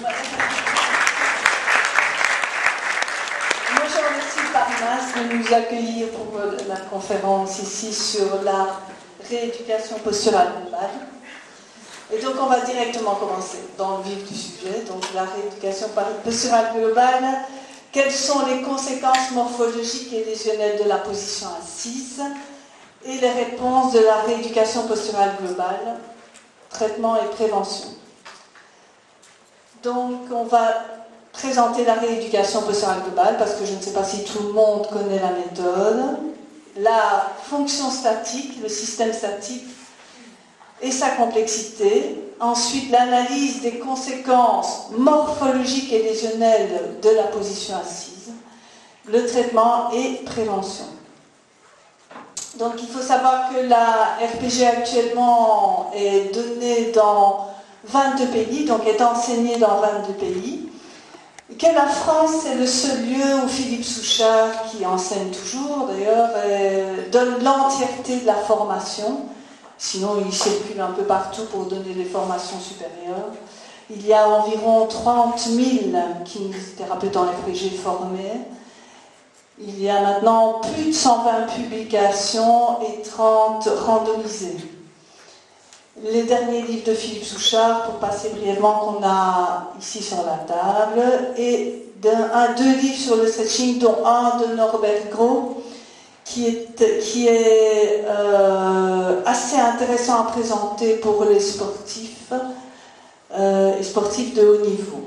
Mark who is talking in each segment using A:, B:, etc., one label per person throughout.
A: Moi, je remercie Parnas de nous accueillir pour la conférence ici sur la rééducation posturale globale. Et donc, on va directement commencer dans le vif du sujet. Donc, la rééducation posturale globale. Quelles sont les conséquences morphologiques et lésionnelles de la position assise et les réponses de la rééducation posturale globale, traitement et prévention? Donc, on va présenter la rééducation posturale globale parce que je ne sais pas si tout le monde connaît la méthode. La fonction statique, le système statique et sa complexité. Ensuite, l'analyse des conséquences morphologiques et lésionnelles de la position assise. Le traitement et prévention. Donc il faut savoir que la RPG actuellement est donnée dans 22 pays, donc est enseignée dans 22 pays. Que la France est le seul lieu où Philippe Souchard, qui enseigne toujours d'ailleurs, donne l'entièreté de la formation. Sinon, il circule un peu partout pour donner des formations supérieures. Il y a environ 30 000 kinésithérapeutes en RPG formés. Il y a maintenant plus de 120 publications et 30 randomisées. Les derniers livres de Philippe Souchard, pour passer brièvement, qu'on a ici sur la table, et un, deux livres sur le stretching, dont un de Norbert Gros, qui est, qui est euh, assez intéressant à présenter pour les sportifs euh, sportifs de haut niveau.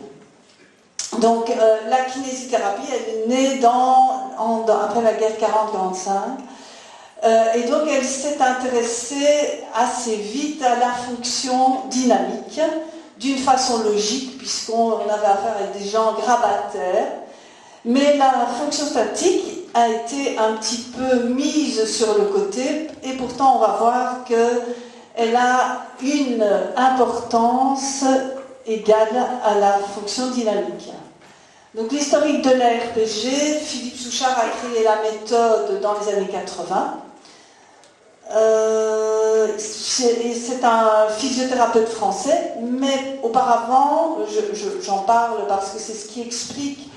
A: Donc euh, la kinésithérapie, elle est née dans, après la guerre 40-45. Euh, et donc elle s'est intéressée assez vite à la fonction dynamique, d'une façon logique, puisqu'on avait affaire avec des gens grabataires. Mais la fonction statique a été un petit peu mise sur le côté, et pourtant on va voir qu'elle a une importance égale à la fonction dynamique. Donc l'historique de l'ARPG, Philippe Souchard a créé la méthode dans les années 80. Euh, c'est un physiothérapeute français, mais auparavant, j'en parle parce que c'est ce qui explique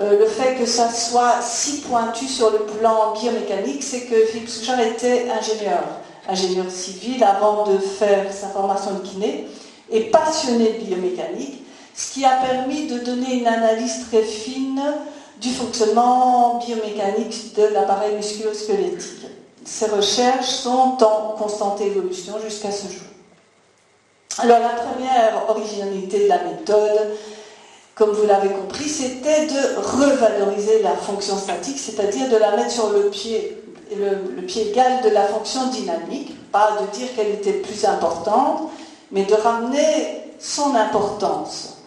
A: euh, le fait que ça soit si pointu sur le plan biomécanique, c'est que Philippe Souchard était ingénieur, ingénieur civil avant de faire sa formation de kiné, et passionné de biomécanique ce qui a permis de donner une analyse très fine du fonctionnement biomécanique de l'appareil musculo-squelettique. Ces recherches sont en constante évolution jusqu'à ce jour. Alors la première originalité de la méthode, comme vous l'avez compris, c'était de revaloriser la fonction statique, c'est-à-dire de la mettre sur le pied, le, pied égal de la fonction dynamique, pas de dire qu'elle était plus importante, mais de ramener son importance.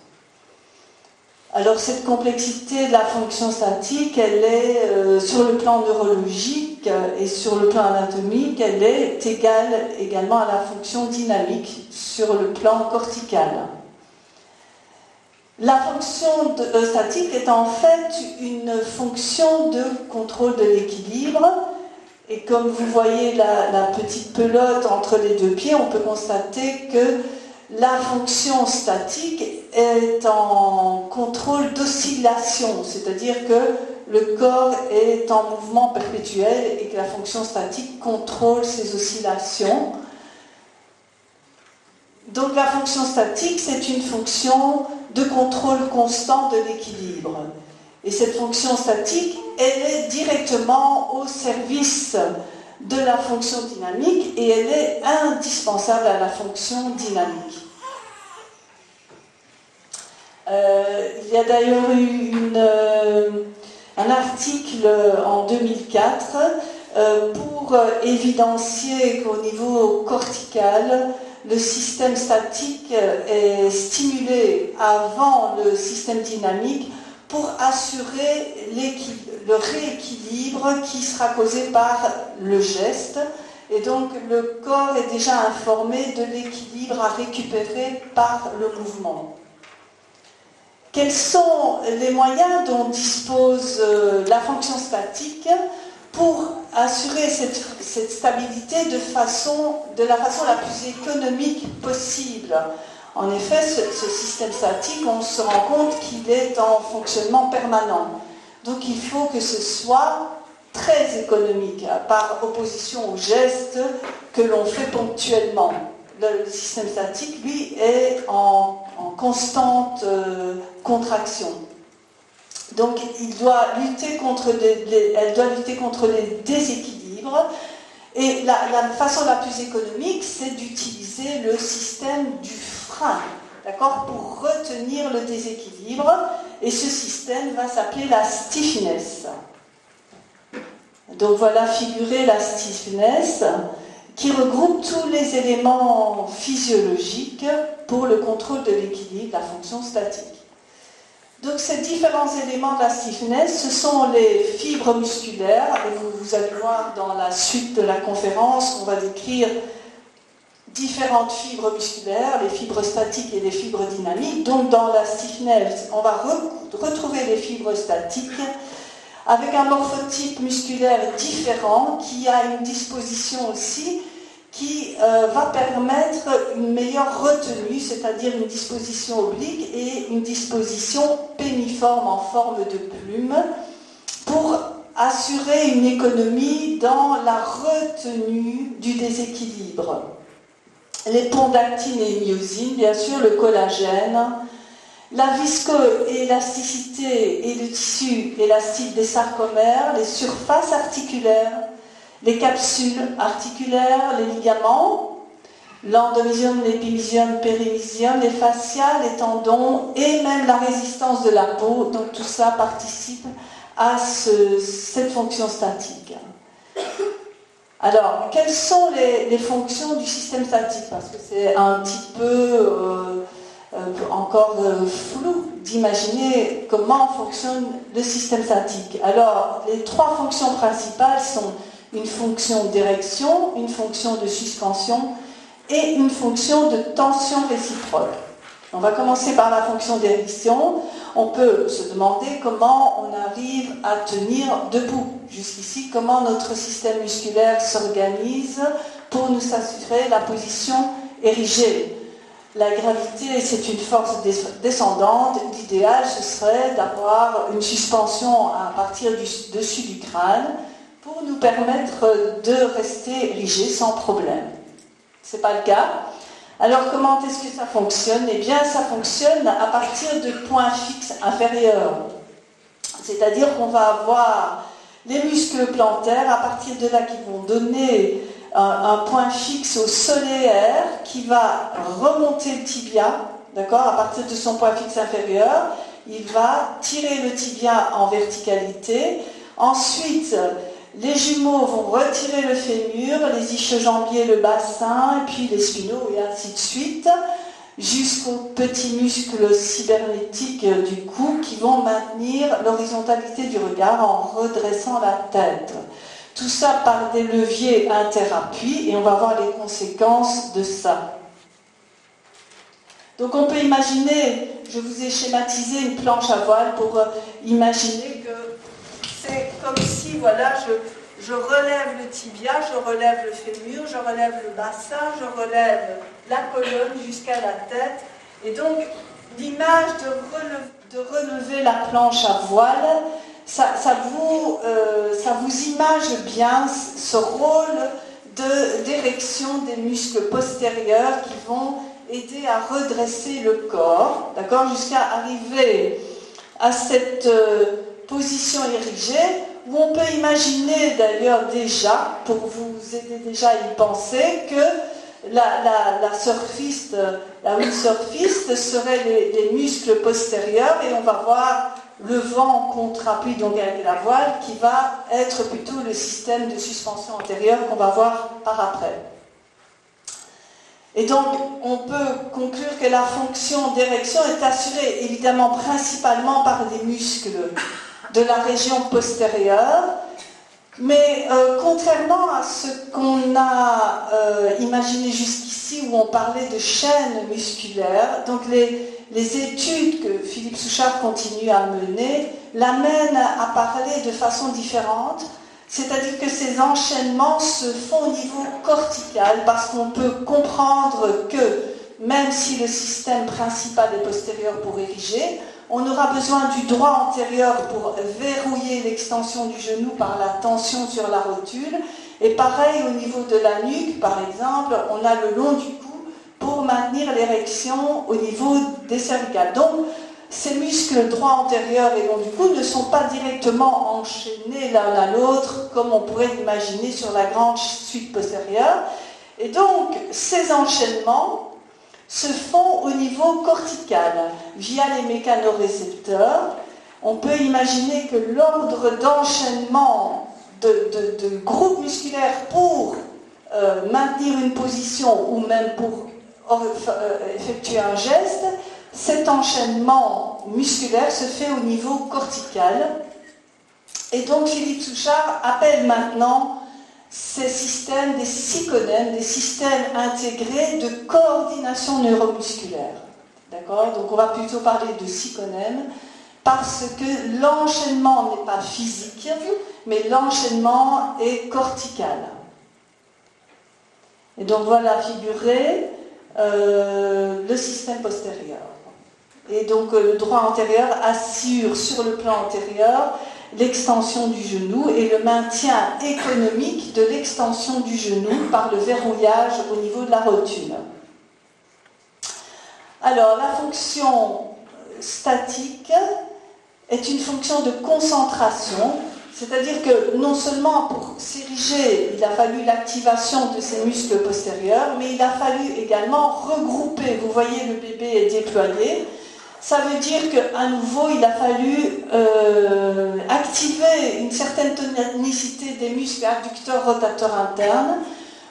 A: Alors cette complexité de la fonction statique, elle est euh, sur le plan neurologique et sur le plan anatomique, elle est égale également à la fonction dynamique sur le plan cortical. La fonction euh, statique est en fait une fonction de contrôle de l'équilibre. Et comme vous voyez la, la petite pelote entre les deux pieds, on peut constater que la fonction statique est en contrôle d'oscillation, c'est-à-dire que le corps est en mouvement perpétuel et que la fonction statique contrôle ces oscillations. Donc la fonction statique, c'est une fonction de contrôle constant de l'équilibre. Et cette fonction statique, elle est directement au service de la fonction dynamique et elle est indispensable à la fonction dynamique. Euh, il y a d'ailleurs eu euh, un article en 2004 euh, pour évidencier qu'au niveau cortical, le système statique est stimulé avant le système dynamique pour assurer le rééquilibre qui sera causé par le geste. Et donc le corps est déjà informé de l'équilibre à récupérer par le mouvement. Quels sont les moyens dont dispose euh, la fonction statique pour assurer cette, stabilité de, la façon la plus économique possible? En effet, ce, système statique, on se rend compte qu'il est en fonctionnement permanent. Donc il faut que ce soit très économique, par opposition au geste que l'on fait ponctuellement. Le, système statique, lui, est en, constante euh, contraction. Donc elle doit lutter contre les déséquilibres. Et la, façon la plus économique, c'est d'utiliser le système du d'accord, pour retenir le déséquilibre. Et ce système va s'appeler la stiffness. Donc voilà figurer la stiffness qui regroupe tous les éléments physiologiques pour le contrôle de l'équilibre, la fonction statique. Donc ces différents éléments de la stiffness, ce sont les fibres musculaires, et vous, allez voir dans la suite de la conférence qu'on va décrire différentes fibres musculaires, les fibres statiques et les fibres dynamiques. Donc dans la stiffness, on va retrouver les fibres statiques avec un morphotype musculaire différent qui a une disposition aussi qui euh, va permettre une meilleure retenue, c'est-à-dire une disposition oblique et une disposition péniforme en forme de plume pour assurer une économie dans la retenue du déséquilibre. Les pondactines et myosine, bien sûr, le collagène, la viscoélasticité et le tissu élastique des sarcomères, les surfaces articulaires, les capsules articulaires, les ligaments, l'endomysium, l'épimysium, périmysium, les fascias, les tendons et même la résistance de la peau. Donc tout ça participe à cette fonction statique. Alors, quelles sont les, fonctions du système statique? Parce que c'est un petit peu euh, euh, encore euh, flou d'imaginer comment fonctionne le système statique. Alors, les trois fonctions principales sont une fonction d'érection, une fonction de suspension et une fonction de tension réciproque. On va commencer par la fonction d'érection. On peut se demander comment on arrive à tenir debout. Jusqu'ici, comment notre système musculaire s'organise pour nous assurer la position érigée. La gravité, c'est une force descendante. L'idéal, ce serait d'avoir une suspension à partir du dessus du crâne pour nous permettre de rester érigé sans problème. Ce n'est pas le cas. Alors comment est-ce que ça fonctionne? Eh bien ça fonctionne à partir de points fixes inférieurs. C'est-à-dire qu'on va avoir les muscles plantaires à partir de là qui vont donner un, point fixe au solaire qui va remonter le tibia, d'accord, à partir de son point fixe inférieur. Il va tirer le tibia en verticalité. Ensuite, les jumeaux vont retirer le fémur, les ischio-jambiers le bassin, et puis les spinaux, et ainsi de suite, jusqu'aux petits muscles cybernétiques du cou qui vont maintenir l'horizontalité du regard en redressant la tête. Tout ça par des leviers interappuis, et on va voir les conséquences de ça. Donc on peut imaginer, je vous ai schématisé une planche à voile pour imaginer que voilà, je, relève le tibia, je relève le fémur, je relève le bassin, je relève la colonne jusqu'à la tête. Et donc, l'image de, relever la planche à voile, ça, vous, euh, vous image bien ce rôle d'érection des muscles postérieurs qui vont aider à redresser le corps, d'accord, jusqu'à arriver à cette... Euh, position érigée, on peut imaginer d'ailleurs déjà, pour vous aider déjà à y penser, que la, la, surfiste, la serait les, muscles postérieurs et on va voir le vent contre appui, donc avec la voile, qui va être plutôt le système de suspension antérieure qu'on va voir par après. Et donc, on peut conclure que la fonction d'érection est assurée évidemment principalement par les muscles de la région postérieure. Mais euh, contrairement à ce qu'on a euh, imaginé jusqu'ici, où on parlait de chaînes musculaires, donc les, les études que Philippe Souchard continue à mener l'amènent à parler de façon différente, c'est-à-dire que ces enchaînements se font au niveau cortical, parce qu'on peut comprendre que même si le système principal est postérieur pour ériger. On aura besoin du droit antérieur pour verrouiller l'extension du genou par la tension sur la rotule. Et pareil au niveau de la nuque, par exemple, on a le long du cou pour maintenir l'érection au niveau des cervicales. Donc, ces muscles droit antérieur et long du cou ne sont pas directement enchaînés l'un à l'autre comme on pourrait l'imaginer sur la grande suite postérieure. Et donc, ces enchaînements se font au niveau cortical via les mécanorécepteurs. On peut imaginer que l'ordre d'enchaînement de, groupes musculaires pour euh, maintenir une position ou même pour euh, effectuer un geste, cet enchaînement musculaire se fait au niveau cortical. Et donc Philippe Souchard appelle maintenant ces systèmes des psychonèmes, des systèmes intégrés de coordination neuromusculaire. D'accord? Donc on va plutôt parler de psychonèmes parce que l'enchaînement n'est pas physique, mais l'enchaînement est cortical. Et donc voilà figuré euh, le système postérieur. Et donc euh, le droit antérieur assure sur le plan antérieur l'extension du genou et le maintien économique de l'extension du genou par le verrouillage au niveau de la rotule. Alors, la fonction statique est une fonction de concentration, c'est-à-dire que non seulement pour s'ériger, il a fallu l'activation de ces muscles postérieurs, mais il a fallu également regrouper, vous voyez le bébé est déployé, ça veut dire qu'à nouveau, il a fallu euh, activer une certaine tonicité des muscles adducteurs rotateurs internes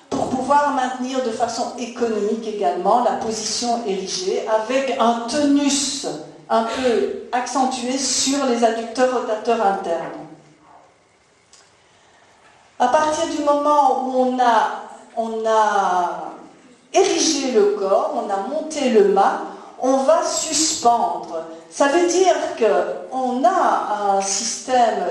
A: pour pouvoir maintenir de façon économique également la position érigée avec un tonus un peu accentué sur les adducteurs rotateurs internes. À partir du moment où on a érigé le corps, on a monté le mât, on va suspendre. Ça veut dire qu'on a un système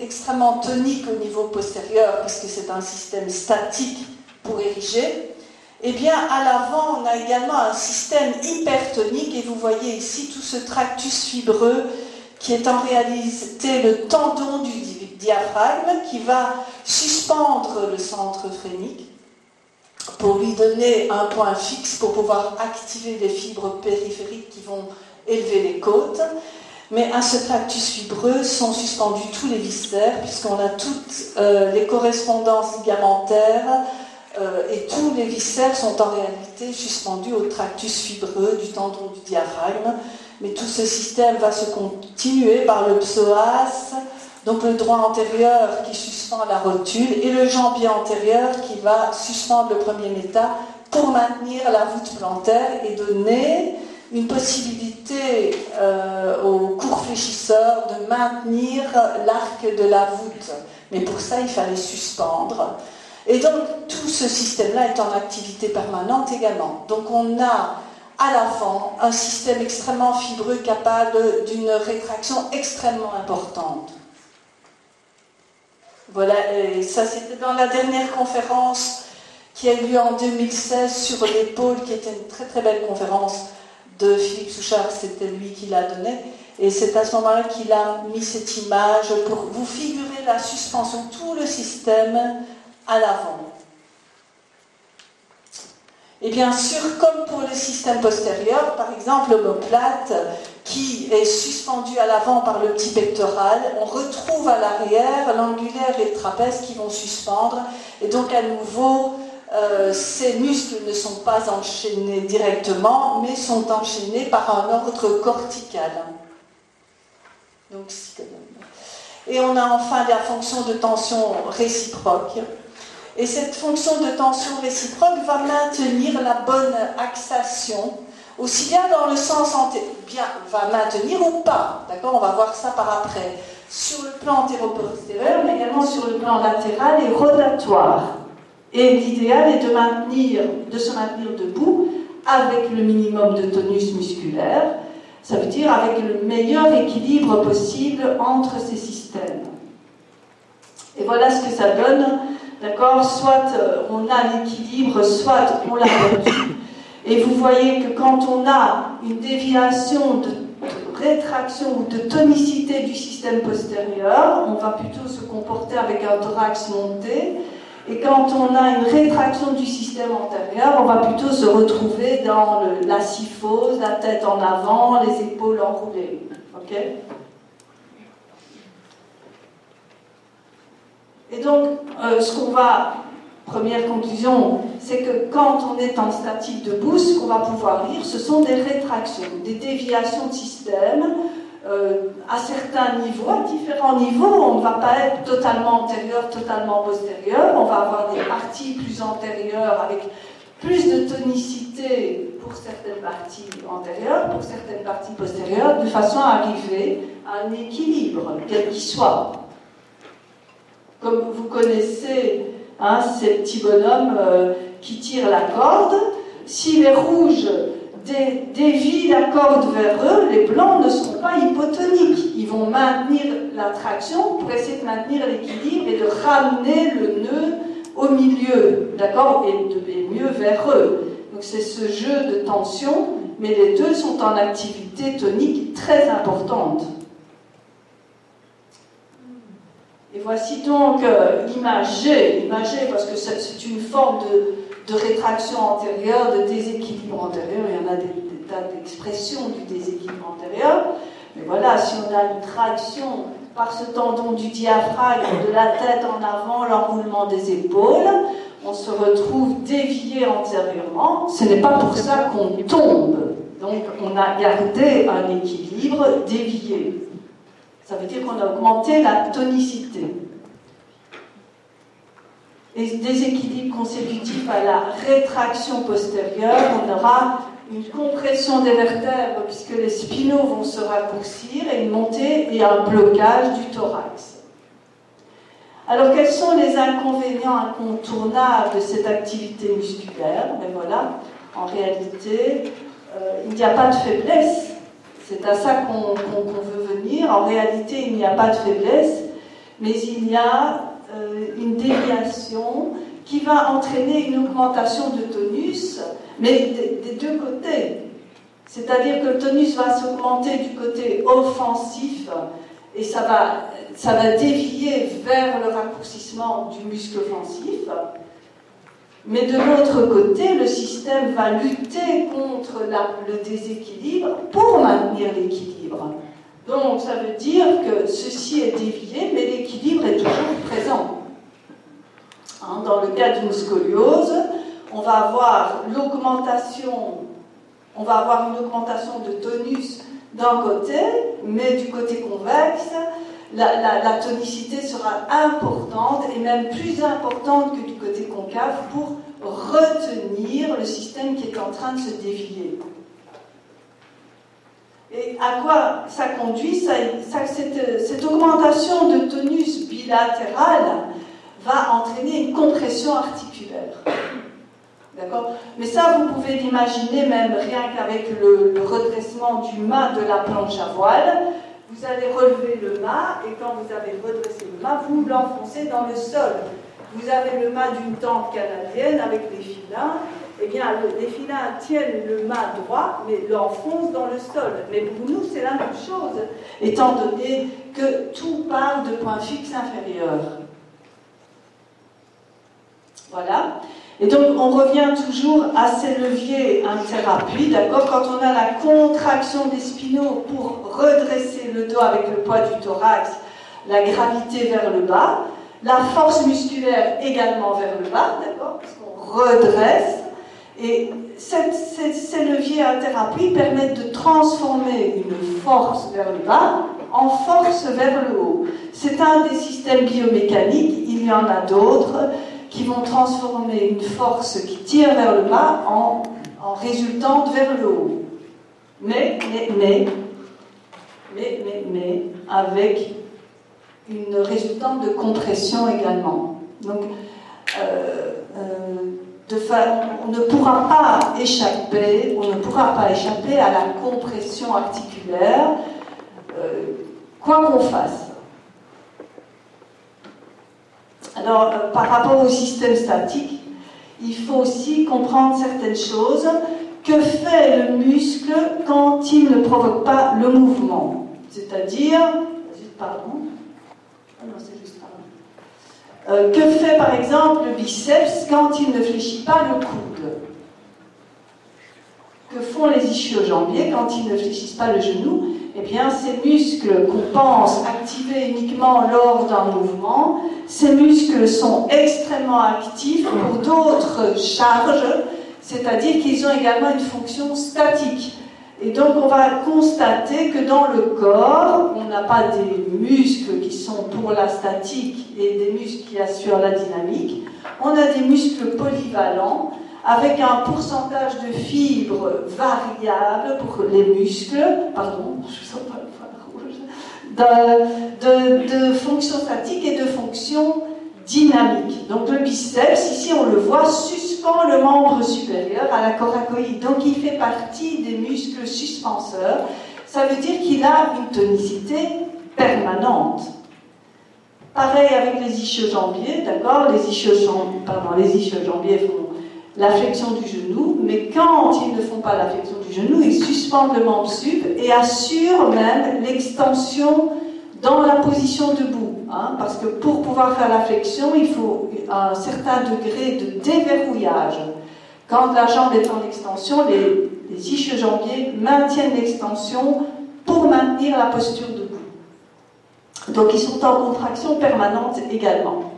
A: extrêmement tonique au niveau postérieur, puisque c'est un système statique pour ériger. Eh bien, à l'avant, on a également un système hypertonique, et vous voyez ici tout ce tractus fibreux qui est en réalité le tendon du diaphragme qui va suspendre le centre phrénique pour lui donner un point fixe pour pouvoir activer les fibres périphériques qui vont élever les côtes. Mais à ce tractus fibreux sont suspendus tous les viscères, puisqu'on a toutes euh, les correspondances ligamentaires euh, et tous les viscères sont en réalité suspendus au tractus fibreux du tendon du diaphragme. Mais tout ce système va se continuer par le psoas, donc le droit antérieur qui suspend la rotule et le jambier antérieur qui va suspendre le premier méta pour maintenir la voûte plantaire et donner une possibilité euh, au court fléchisseur de maintenir l'arc de la voûte. Mais pour ça, il fallait suspendre. Et donc, tout ce système-là est en activité permanente également. Donc, on a à l'avant un système extrêmement fibreux capable d'une rétraction extrêmement importante. Voilà, et ça c'était dans la dernière conférence qui a eu lieu en 2016 sur l'épaule, qui était une très très belle conférence de Philippe Souchard, c'était lui qui l'a donnée. Et c'est à ce moment-là qu'il a mis cette image pour vous figurer la suspension, tout le système à l'avant. Et bien sûr, comme pour le système postérieur, par exemple l'omoplate, qui est suspendu à l'avant par le petit pectoral, on retrouve à l'arrière l'angulaire et le trapèze qui vont suspendre. Et donc à nouveau, euh, ces muscles ne sont pas enchaînés directement, mais sont enchaînés par un ordre cortical. Donc, et on a enfin la fonction de tension réciproque. Et cette fonction de tension réciproque va maintenir la bonne axation, aussi bien dans le sens bien va maintenir ou pas, d'accord On va voir ça par après, sur le plan antéro-postérieur, mais également sur le plan latéral et rotatoire. Et l'idéal est de, maintenir, de se maintenir debout avec le minimum de tonus musculaire, ça veut dire avec le meilleur équilibre possible entre ces systèmes. Et voilà ce que ça donne D'accord Soit euh, on a l'équilibre, soit on l'a perdu. Et vous voyez que quand on a une déviation de rétraction ou de tonicité du système postérieur, on va plutôt se comporter avec un thorax monté. Et quand on a une rétraction du système antérieur, on va plutôt se retrouver dans la syphose, la tête en avant, les épaules enroulées. OK? Et donc, euh, ce qu'on va, première conclusion, c'est que quand on est en statique debout, ce qu'on va pouvoir lire, ce sont des rétractions, des déviations de système euh, à certains niveaux, à différents niveaux. On ne va pas être totalement antérieur, totalement postérieur. On va avoir des parties plus antérieures avec plus de tonicité pour certaines parties antérieures, pour certaines parties postérieures, de façon à arriver à un équilibre, quel qu'il soit. Comme vous connaissez hein, ces petits bonhommes euh, qui tirent la corde, si les rouges dévient la corde vers eux, les blancs ne seront pas hypotoniques. Ils vont maintenir la traction pour essayer de maintenir l'équilibre et de ramener le nœud au milieu, d'accord, et, de, mieux vers eux. Donc c'est ce jeu de tension, mais les deux sont en activité tonique très importante. Et voici donc euh, l'image parce que c'est une forme de, de rétraction antérieure, de déséquilibre antérieur. Il y en a des, tas d'expressions du déséquilibre antérieur. Mais voilà, si on a une traction par ce tendon du diaphragme, de la tête en avant, l'enroulement des épaules, on se retrouve dévié antérieurement. Ce n'est pas pour ça qu'on tombe. Donc on a gardé un équilibre dévié. Ça veut dire qu'on a augmenté la tonicité et déséquilibre consécutif à la rétraction postérieure, on aura une compression des vertèbres puisque les spinaux vont se raccourcir et une montée et un blocage du thorax. Alors quels sont les inconvénients incontournables de cette activité musculaire? Ben voilà, en réalité, euh, il n'y a pas de faiblesse. C'est à ça qu'on veut En réalité, il n'y a pas de faiblesse, mais il y a euh, une déviation qui va entraîner une augmentation de tonus, mais des, deux côtés. C'est-à-dire que le tonus va s'augmenter du côté offensif et ça va, ça va dévier vers le raccourcissement du muscle offensif. Mais de l'autre côté, le système va lutter contre le déséquilibre pour maintenir l'équilibre. Donc ça veut dire que ceci est dévié, mais l'équilibre est toujours présent. Hein, dans le cas d'une scoliose, on va avoir l'augmentation, on va avoir une augmentation de tonus d'un côté, mais du côté convexe, la, tonicité sera importante et même plus importante que du côté concave pour retenir le système qui est en train de se dévier. Et à quoi ça conduit cette, augmentation de tonus bilatéral va entraîner une compression articulaire. D'accord? Mais ça, vous pouvez l'imaginer même rien qu'avec le, redressement du mât de la planche à voile. Vous allez relever le mât et quand vous avez redressé le mât, vous l'enfoncez dans le sol. Vous avez le mât d'une tente canadienne avec des filins eh bien, les filins tiennent le mât droit, mais l'enfoncent dans le sol. Mais pour nous, c'est la même chose, étant donné que tout part de points fixes inférieurs. Voilà. Et donc, on revient toujours à ces leviers thérapie, d'accord? Quand on a la contraction des spinaux pour redresser le dos avec le poids du thorax, la gravité vers le bas, la force musculaire également vers le bas, d'accord? Parce qu'on redresse, et ces leviers à thérapie permettent de transformer une force vers le bas en force vers le haut. C'est un des systèmes biomécaniques, il y en a d'autres qui vont transformer une force qui tire vers le bas en, en résultante vers le haut. Mais, mais, mais, mais, mais, avec une résultante de compression également. Donc, euh, on ne pourra pas échapper, on ne pourra pas échapper à la compression articulaire, euh, quoi qu'on fasse. Alors, euh, par rapport au système statique, il faut aussi comprendre certaines choses. Que fait le muscle quand il ne provoque pas le mouvement? C'est-à-dire, pardon, ah non, euh, que fait par exemple le biceps quand il ne fléchit pas le coude Que font les ischio-jambiers quand ils ne fléchissent pas le genou Eh bien, ces muscles qu'on pense activés uniquement lors d'un mouvement, ces muscles sont extrêmement actifs pour d'autres charges c'est-à-dire qu'ils ont également une fonction statique. Et donc on va constater que dans le corps, on n'a pas des muscles qui sont pour la statique et des muscles qui assurent la dynamique, on a des muscles polyvalents avec un pourcentage de fibres variable pour les muscles, pardon, je sens pas le rouge, de, de, de fonctions statiques et de fonctions dynamiques. Donc le biceps, ici on le voit, le membre supérieur à la coracoïde. Donc il fait partie des muscles suspenseurs. Ça veut dire qu'il a une tonicité permanente. Pareil avec les ischio-jambiers, d'accord? Les ischio-jambiers font la flexion du genou, mais quand ils ne font pas la flexion du genou, ils suspendent le membre sup et assurent même l'extension dans la position debout. Hein, parce que pour pouvoir faire la flexion, il faut un certain degré de déverrouillage. Quand la jambe est en extension, les, les ischio-jambiers maintiennent l'extension pour maintenir la posture debout. Donc ils sont en contraction permanente également.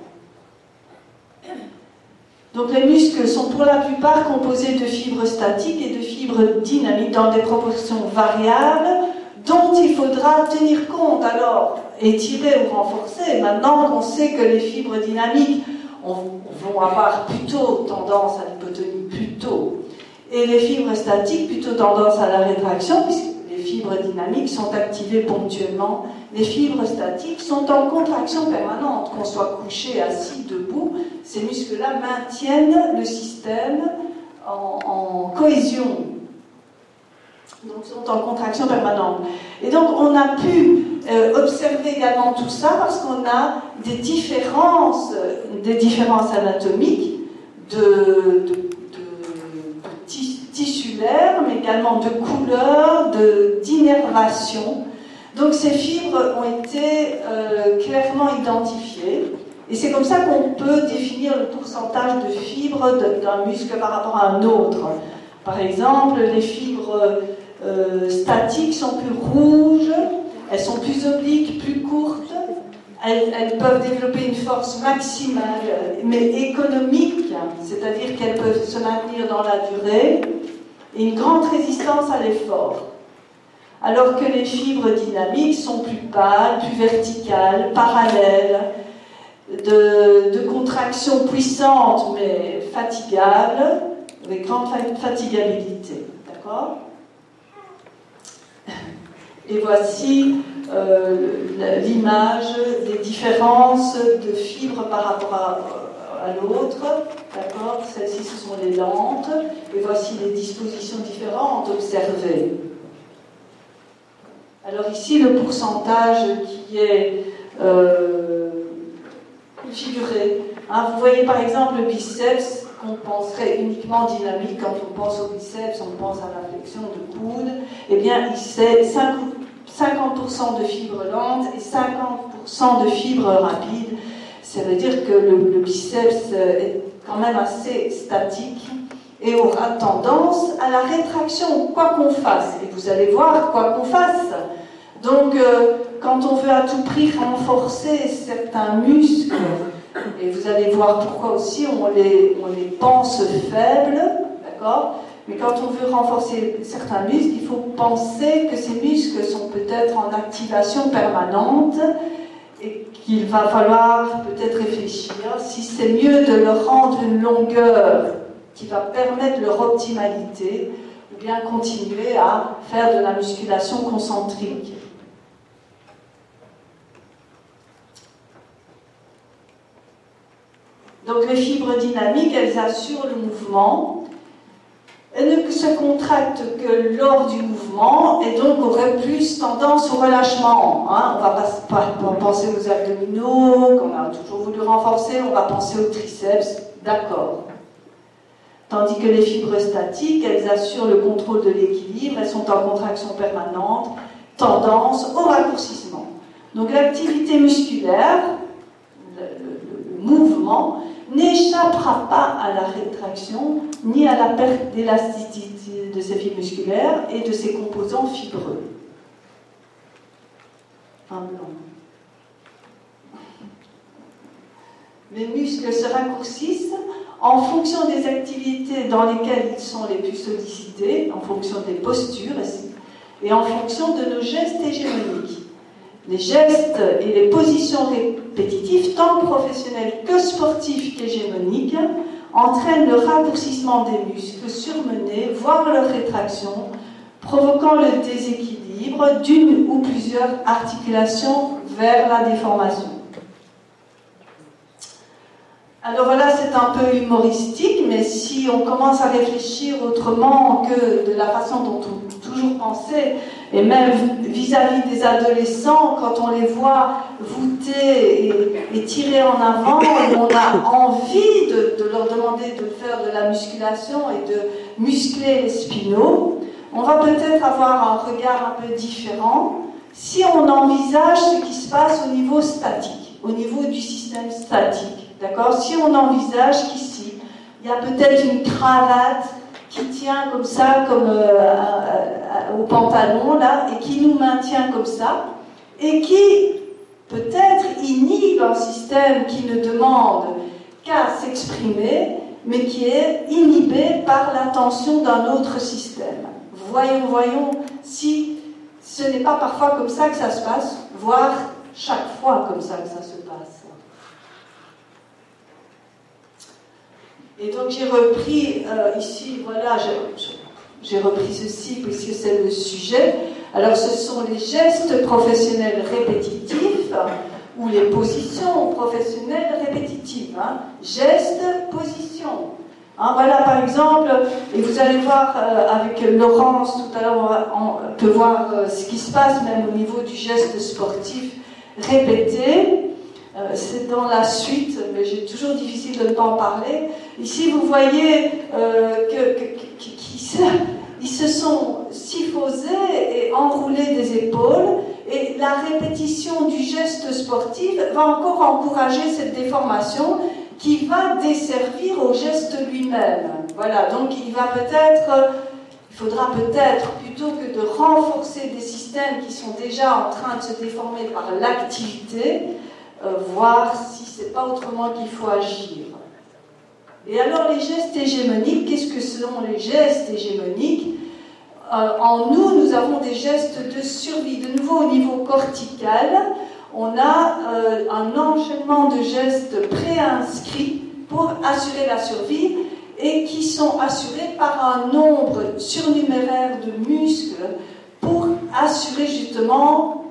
A: Donc les muscles sont pour la plupart composés de fibres statiques et de fibres dynamiques dans des proportions variables dont il faudra tenir compte alors, étirer ou renforcer. Maintenant qu'on sait que les fibres dynamiques vont avoir plutôt tendance à l'hypotonie, plutôt, et les fibres statiques plutôt tendance à la rétraction, puisque les fibres dynamiques sont activées ponctuellement. Les fibres statiques sont en contraction permanente, qu'on soit couché, assis, debout. Ces muscles-là maintiennent le système en, en cohésion donc sont en contraction permanente. Et donc on a pu euh, observer également tout ça parce qu'on a des différences, des différences anatomiques de, de, tissulaires, mais également de couleurs, d'innervation. Donc ces fibres ont été euh, clairement identifiées. Et c'est comme ça qu'on peut définir le pourcentage de fibres d'un muscle par rapport à un autre. Par exemple, les fibres euh, statiques sont plus rouges, elles sont plus obliques, plus courtes, elles, peuvent développer une force maximale, mais économique, c'est-à-dire qu'elles peuvent se maintenir dans la durée, et une grande résistance à l'effort. Alors que les fibres dynamiques sont plus pâles, plus verticales, parallèles, de, de contraction puissante mais fatigable, avec grande fatigabilité. D'accord? Et voici euh, l'image des différences de fibres par rapport à, l'autre. D'accord? Celles-ci, ce sont les lentes. Et voici les dispositions différentes observées. Alors ici, le pourcentage qui est euh, figuré. Hein, vous voyez par exemple le biceps qu'on penserait uniquement dynamique quand on pense au biceps, on pense à la flexion de coude. Eh bien, c'est 50 50% de fibres lentes et 50% de fibres rapides. Ça veut dire que le, biceps est quand même assez statique et aura tendance à la rétraction, quoi qu'on fasse. Et vous allez voir, quoi qu'on fasse. Donc, euh, quand on veut à tout prix renforcer certains muscles, et vous allez voir pourquoi aussi on les pense faibles, d'accord? Mais quand on veut renforcer certains muscles, il faut penser que ces muscles sont peut-être en activation permanente et qu'il va falloir peut-être réfléchir si c'est mieux de leur rendre une longueur qui va permettre leur optimalité ou bien continuer à faire de la musculation concentrique. Donc les fibres dynamiques, elles assurent le mouvement, ne se contracte que lors du mouvement et donc aurait plus tendance au relâchement. Hein. On va pas, penser aux abdominaux qu'on a toujours voulu renforcer, on va penser aux triceps, d'accord. Tandis que les fibres statiques, elles assurent le contrôle de l'équilibre, elles sont en contraction permanente, tendance au raccourcissement. Donc l'activité musculaire, le, mouvement, n'échappera pas à la rétraction ni à la perte d'élasticité de ces fibres musculaires et de ses composants fibreux. Un. Les muscles se raccourcissent en fonction des activités dans lesquelles ils sont les plus sollicités, en fonction des postures et en fonction de nos gestes hégémoniques. Les gestes et les positions répétitives, tant professionnelles que sportives qu'hégémoniques, entraînent le raccourcissement des muscles surmenés, voire leur rétraction, provoquant le déséquilibre d'une ou plusieurs articulations vers la déformation. Alors là, c'est un peu humoristique, mais si on commence à réfléchir autrement que de la façon dont on toujours pensé, et même vis-à-vis des adolescents, quand on les voit voûter et, tirer en avant, on a envie de, de, leur demander de faire de la musculation et de muscler les spinaux, on va peut-être avoir un regard un peu différent si on envisage ce qui se passe au niveau statique, au niveau du système statique. D'accord? Si on envisage qu'ici, il y a peut-être une cravate qui tient comme ça, comme euh, au pantalon, là, et qui nous maintient comme ça, et qui peut-être inhibe un système qui ne demande qu'à s'exprimer, mais qui est inhibé par l'attention d'un autre système. Voyons, voyons si ce n'est pas parfois comme ça que ça se passe, voire chaque fois comme ça que ça se passe. Et donc j'ai repris euh, ici, voilà, j'ai repris ceci puisque c'est le sujet. Alors ce sont les gestes professionnels répétitifs ou les positions professionnelles répétitives. Hein. Gestes, position. Hein, voilà par exemple, et vous allez voir euh, avec Laurence tout à l'heure, on, peut voir euh, ce qui se passe même au niveau du geste sportif répété. Euh, c'est dans la suite, mais j'ai toujours difficile de ne pas en parler. Ici, vous voyez euh, qu'ils se sont syphosés et enroulés des épaules, et la répétition du geste sportif va encore encourager cette déformation qui va desservir au geste lui-même. Voilà, donc il va peut-être, il faudra peut-être, plutôt que de renforcer des systèmes qui sont déjà en train de se déformer par l'activité, euh, voir si c'est pas autrement qu'il faut agir. Et alors les gestes hégémoniques, qu'est-ce que sont les gestes hégémoniques? Euh, En nous, nous avons des gestes de survie. De nouveau au niveau cortical, on a euh, un enchaînement de gestes préinscrits pour assurer la survie et qui sont assurés par un nombre surnuméraire de muscles pour assurer justement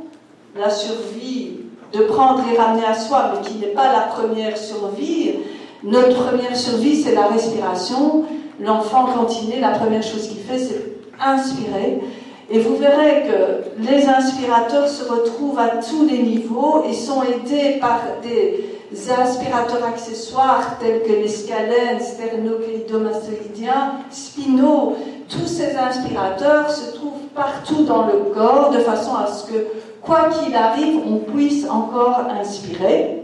A: la survie de prendre et ramener à soi, mais qui n'est pas la première survie. Notre première survie, c'est la respiration. L'enfant, quand il naît, la première chose qu'il fait, c'est inspirer. Et vous verrez que les inspirateurs se retrouvent à tous les niveaux et sont aidés par des aspirateurs accessoires tels que les scalènes, sternocleidomastoïdiens, spinaux. Tous ces inspirateurs se trouvent partout dans le corps de façon à ce que quoi qu'il arrive, on puisse encore inspirer.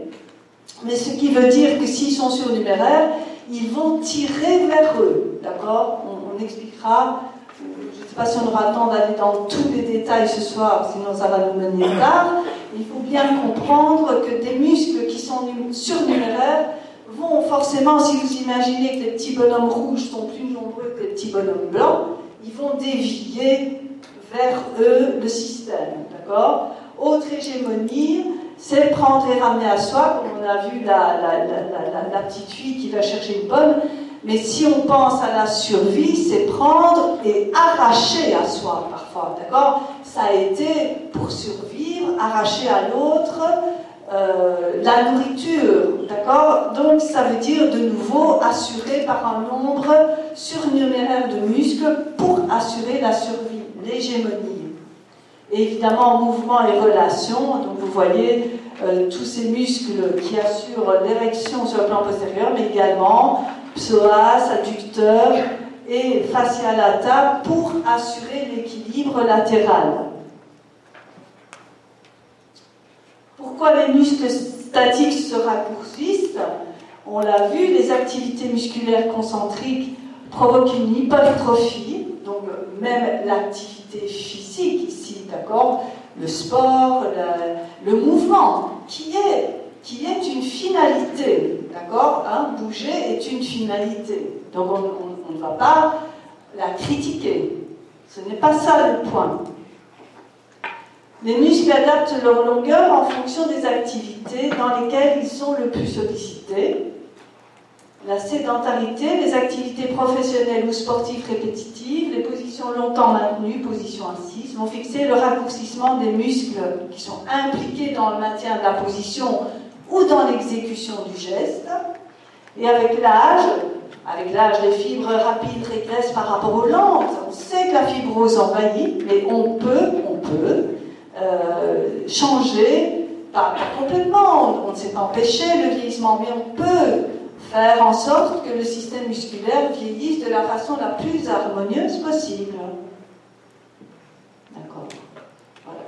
A: Mais ce qui veut dire que s'ils sont surnuméraires, ils vont tirer vers eux. D'accord? On, expliquera. Je ne sais pas si on aura le temps d'aller dans tous les détails ce soir, sinon ça va nous mener tard. Il faut bien comprendre que des muscles qui sont surnuméraires vont forcément, si vous imaginez que les petits bonhommes rouges sont plus nombreux que les petits bonhommes blancs, ils vont dévier vers eux le système. Autre hégémonie, c'est prendre et ramener à soi, comme on a vu la, la, petite fille qui va chercher une pomme. Mais si on pense à la survie, c'est prendre et arracher à soi parfois, d'accord? Ça a été pour survivre, arracher à l'autre euh, la nourriture, d'accord? Donc ça veut dire de nouveau assurer par un nombre surnuméraire de muscles pour assurer la survie, l'hégémonie. Et évidemment, mouvement et relation. Donc vous voyez euh, tous ces muscles qui assurent l'érection sur le plan postérieur, mais également psoas, adducteur et facialata pour assurer l'équilibre latéral. Pourquoi les muscles statiques se raccourcissent? On l'a vu, les activités musculaires concentriques provoquent une hypertrophie, donc même l'activité physique Le sport, le, mouvement, qui est, qui est une finalité, d'accord hein, Bouger est une finalité. Donc on ne va pas la critiquer. Ce n'est pas ça le point. Les muscles adaptent leur longueur en fonction des activités dans lesquelles ils sont le plus sollicités. La sédentarité, les activités professionnelles ou sportives répétitives, les positions longtemps maintenues, position assise, vont fixer le raccourcissement des muscles qui sont impliqués dans le maintien de la position ou dans l'exécution du geste. Et avec l'âge, avec l'âge, les fibres rapides régressent par rapport aux lentes. On sait que la fibrose envahit, mais on peut, euh, changer, pas, complètement, on ne sait pas empêcher le vieillissement, mais on peut faire en sorte que le système musculaire vieillisse de la façon la plus harmonieuse possible. D'accord. Voilà.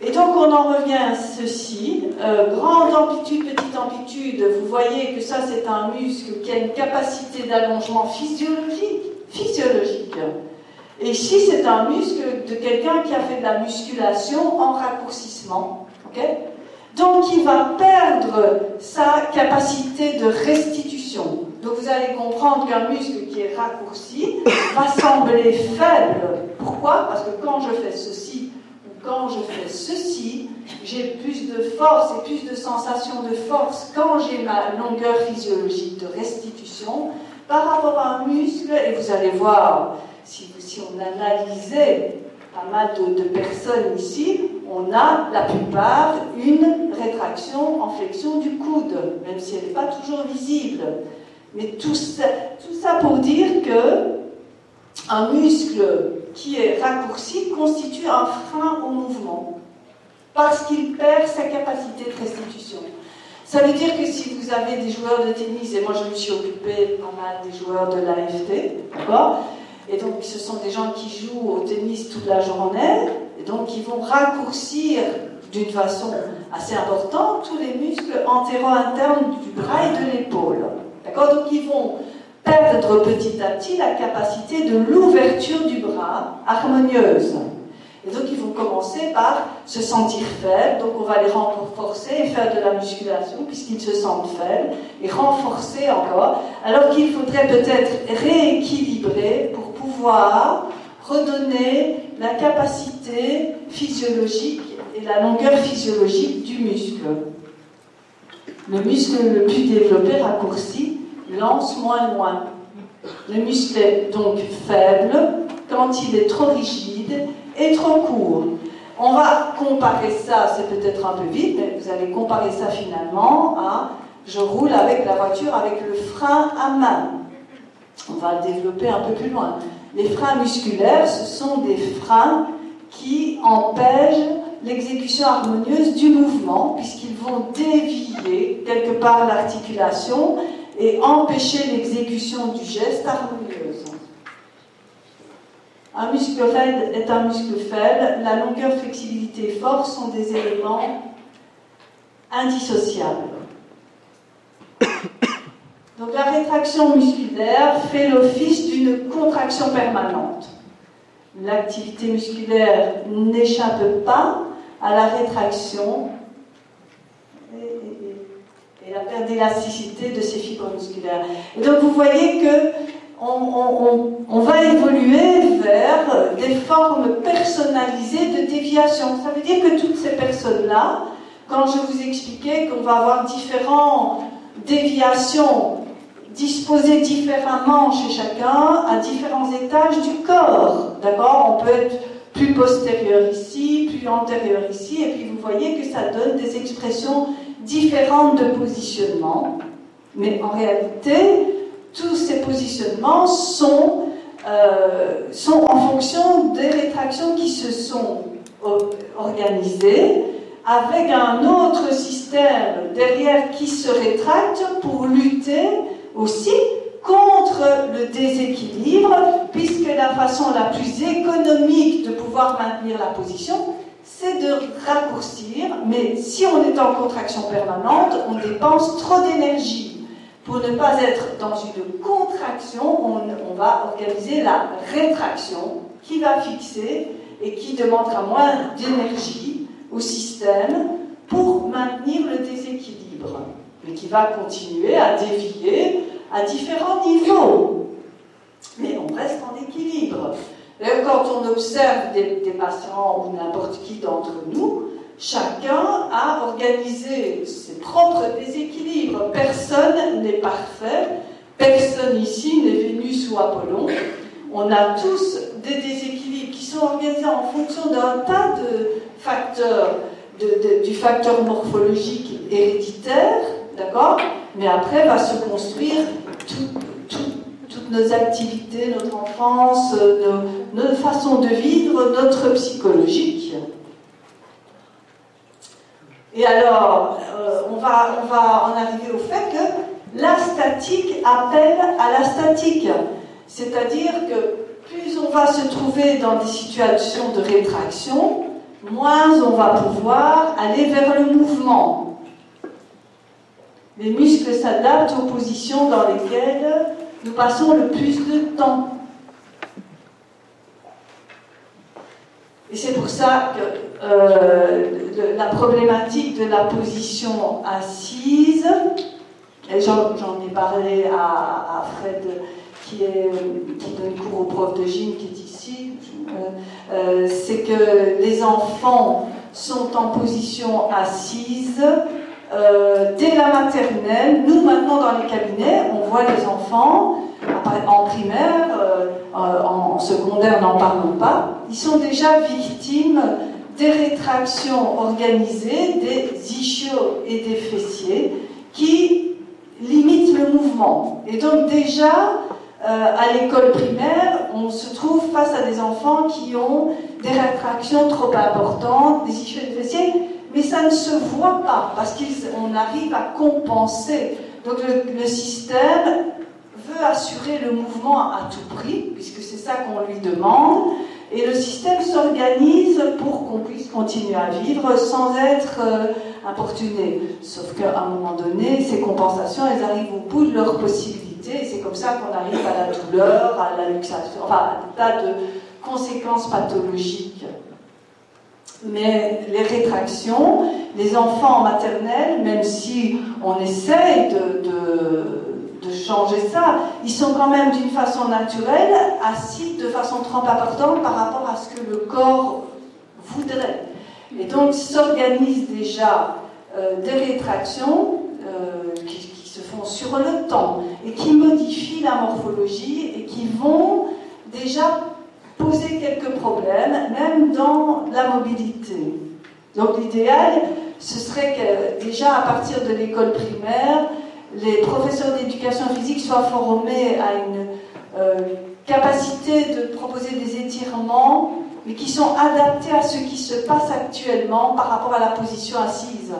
A: Et donc on en revient à ceci. Euh, grande amplitude, petite amplitude, vous voyez que ça c'est un muscle qui a une capacité d'allongement physiologique. Physiologique. Et ici, c'est un muscle de quelqu'un qui a fait de la musculation en raccourcissement. Donc, il va perdre sa capacité de restitution. Donc, vous allez comprendre qu'un muscle qui est raccourci va sembler faible. Pourquoi? Parce que quand je fais ceci ou quand je fais ceci, j'ai plus de force et plus de sensation de force quand j'ai ma longueur physiologique de restitution par rapport à un muscle. Et vous allez voir, si si on analysait pas mal de, personnes ici, on a la plupart une rétraction en flexion du coude, même si elle n'est pas toujours visible. Mais tout ça, tout ça pour dire que un muscle qui est raccourci constitue un frein au mouvement, parce qu'il perd sa capacité de restitution. Ça veut dire que si vous avez des joueurs de tennis, et moi je me suis occupée pas mal des joueurs de l'AFT, et donc, ce sont des gens qui jouent au tennis toute la journée, donc ils vont raccourcir d'une façon assez importante tous les muscles antéro-internes du bras et de l'épaule. D'accord? Donc, ils vont perdre petit à petit la capacité de l'ouverture du bras harmonieuse. Et donc, ils vont commencer par se sentir faibles. Donc, on va les renforcer et faire de la musculation puisqu'ils se sentent faibles et renforcer encore. Alors qu'il faudrait peut-être rééquilibrer pour pouvoir redonner la capacité physiologique et la longueur physiologique du muscle. Le muscle le plus développé, raccourci, lance moins loin. Le muscle est donc faible quand il est trop rigide et trop court. On va comparer ça, c'est peut-être un peu vite, mais vous allez comparer ça finalement à je roule avec la voiture avec le frein à main. On va le développer un peu plus loin. Les freins musculaires, ce sont des freins qui empêchent l'exécution harmonieuse du mouvement, puisqu'ils vont dévier quelque part l'articulation et empêcher l'exécution du geste harmonieuse. Un muscle raide est un muscle faible. La longueur, flexibilité et force sont des éléments indissociables. Donc la rétraction musculaire fait l'office d'une contraction permanente. L'activité musculaire n'échappe pas à la rétraction et, la perte d'élasticité de ces fibres musculaires. Et donc vous voyez que on, va évoluer vers des formes personnalisées de déviation. Ça veut dire que toutes ces personnes-là, quand je vous expliquais qu'on va avoir différentes déviations disposées différemment chez chacun à différents étages du corps. D'accord? On peut être plus postérieur ici, plus antérieur ici, et puis vous voyez que ça donne des expressions différentes de positionnement. Mais en réalité, tous ces positionnements sont, euh, sont en fonction des rétractions qui se sont organisé avec un autre système derrière qui se rétracte pour lutter aussi contre le déséquilibre, puisque la façon la plus économique de pouvoir maintenir la position, c'est de raccourcir, mais si on est en contraction permanente, on dépense trop d'énergie. Pour ne pas être dans une contraction, on, on va organiser la rétraction qui va fixer et qui demandera moins d'énergie au système pour maintenir le déséquilibre, mais qui va continuer à dévier à différents niveaux. Mais on reste en équilibre. D'ailleurs, quand on observe des, patients ou n'importe qui d'entre nous, chacun a organisé ses propres déséquilibres. Personne n'est parfait. Personne ici n'est venu sous Apollon. On a tous des déséquilibres qui sont organisés en fonction d'un tas de facteurs, du facteur morphologique héréditaire, d'accord Mais après va se construire toutes nos activités, notre enfance, notre façon de vivre, notre psychologique. Et alors, euh, on, va, on va en arriver au fait que la statique appelle à la statique. C'est-à-dire que plus on va se trouver dans des situations de rétraction, moins on va pouvoir aller vers le mouvement. Les muscles s'adaptent aux positions dans lesquelles nous passons le plus de temps. Et c'est pour ça que euh, la problématique de la position assise, et j'en ai parlé à, Fred qui, donne cours au prof de gym qui est ici, euh, euh, c'est que les enfants sont en position assise euh, dès la maternelle, nous maintenant dans les cabinets, on voit les enfants en primaire, euh, en secondaire, n'en parlons pas, ils sont déjà victimes des rétractions organisées des ischios et des fessiers qui limitent le mouvement. Et donc déjà, euh, à l'école primaire, on se trouve face à des enfants qui ont des rétractions trop importantes, des ischios et des fessiers, mais ça ne se voit pas parce qu'on arrive à compenser. Donc le, système veut assurer le mouvement à tout prix, puisque c'est ça qu'on lui demande, et le système s'organise pour qu'on puisse continuer à vivre sans être euh, importuné. Sauf qu'à un moment donné, ces compensations, elles arrivent au bout de leurs possibilités, c'est comme ça qu'on arrive à la douleur, à la luxation, enfin à un tas de conséquences pathologiques mais les rétractions, les enfants en maternelle, même si on essaye de, de, changer ça, ils sont quand même d'une façon naturelle assis de façon trop importante par rapport à ce que le corps voudrait. Et donc s'organisent déjà euh, des rétractions euh, qui, qui, se font sur le temps et qui modifient la morphologie et qui vont déjà poser quelques problèmes, même dans la mobilité. Donc l'idéal, ce serait que déjà à partir de l'école primaire, les professeurs d'éducation physique soient formés à une euh, capacité de proposer des étirements, mais qui sont adaptés à ce qui se passe actuellement par rapport à la position assise.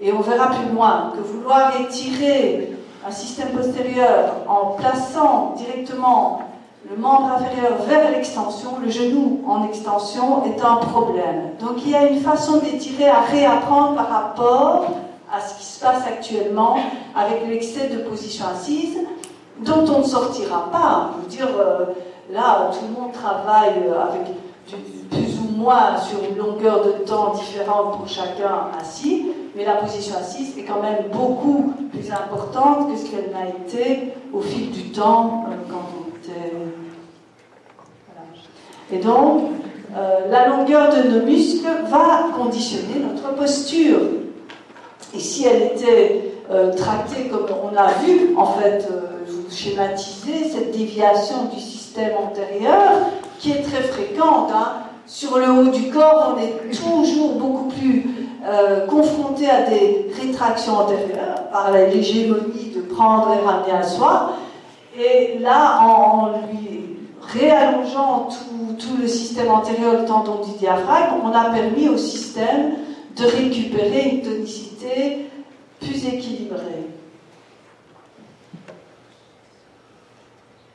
A: Et on verra plus loin que vouloir étirer un système postérieur en plaçant directement le membre inférieur vers l'extension, le genou en extension est un problème. Donc il y a une façon d'étirer à réapprendre par rapport à ce qui se passe actuellement avec l'excès de position assise, dont on ne sortira pas. Je veux dire, euh, là, tout le monde travaille avec plus ou moins sur une longueur de temps différente pour chacun assis, mais la position assise est quand même beaucoup plus importante que ce qu'elle n'a été au fil du temps euh, quand on et donc, euh, la longueur de nos muscles va conditionner notre posture. Et si elle était euh, tractée comme on a vu, en fait, euh, vous schématisez cette déviation du système antérieur, qui est très fréquente. Hein. Sur le haut du corps, on est toujours beaucoup plus confronté à des rétractions antérieures par l'hégémonie de prendre et ramener à soi. Et là, en, lui réallongeant tout, le système antérieur du tendon du diaphragme, on a permis au système de récupérer une tonicité plus équilibrée.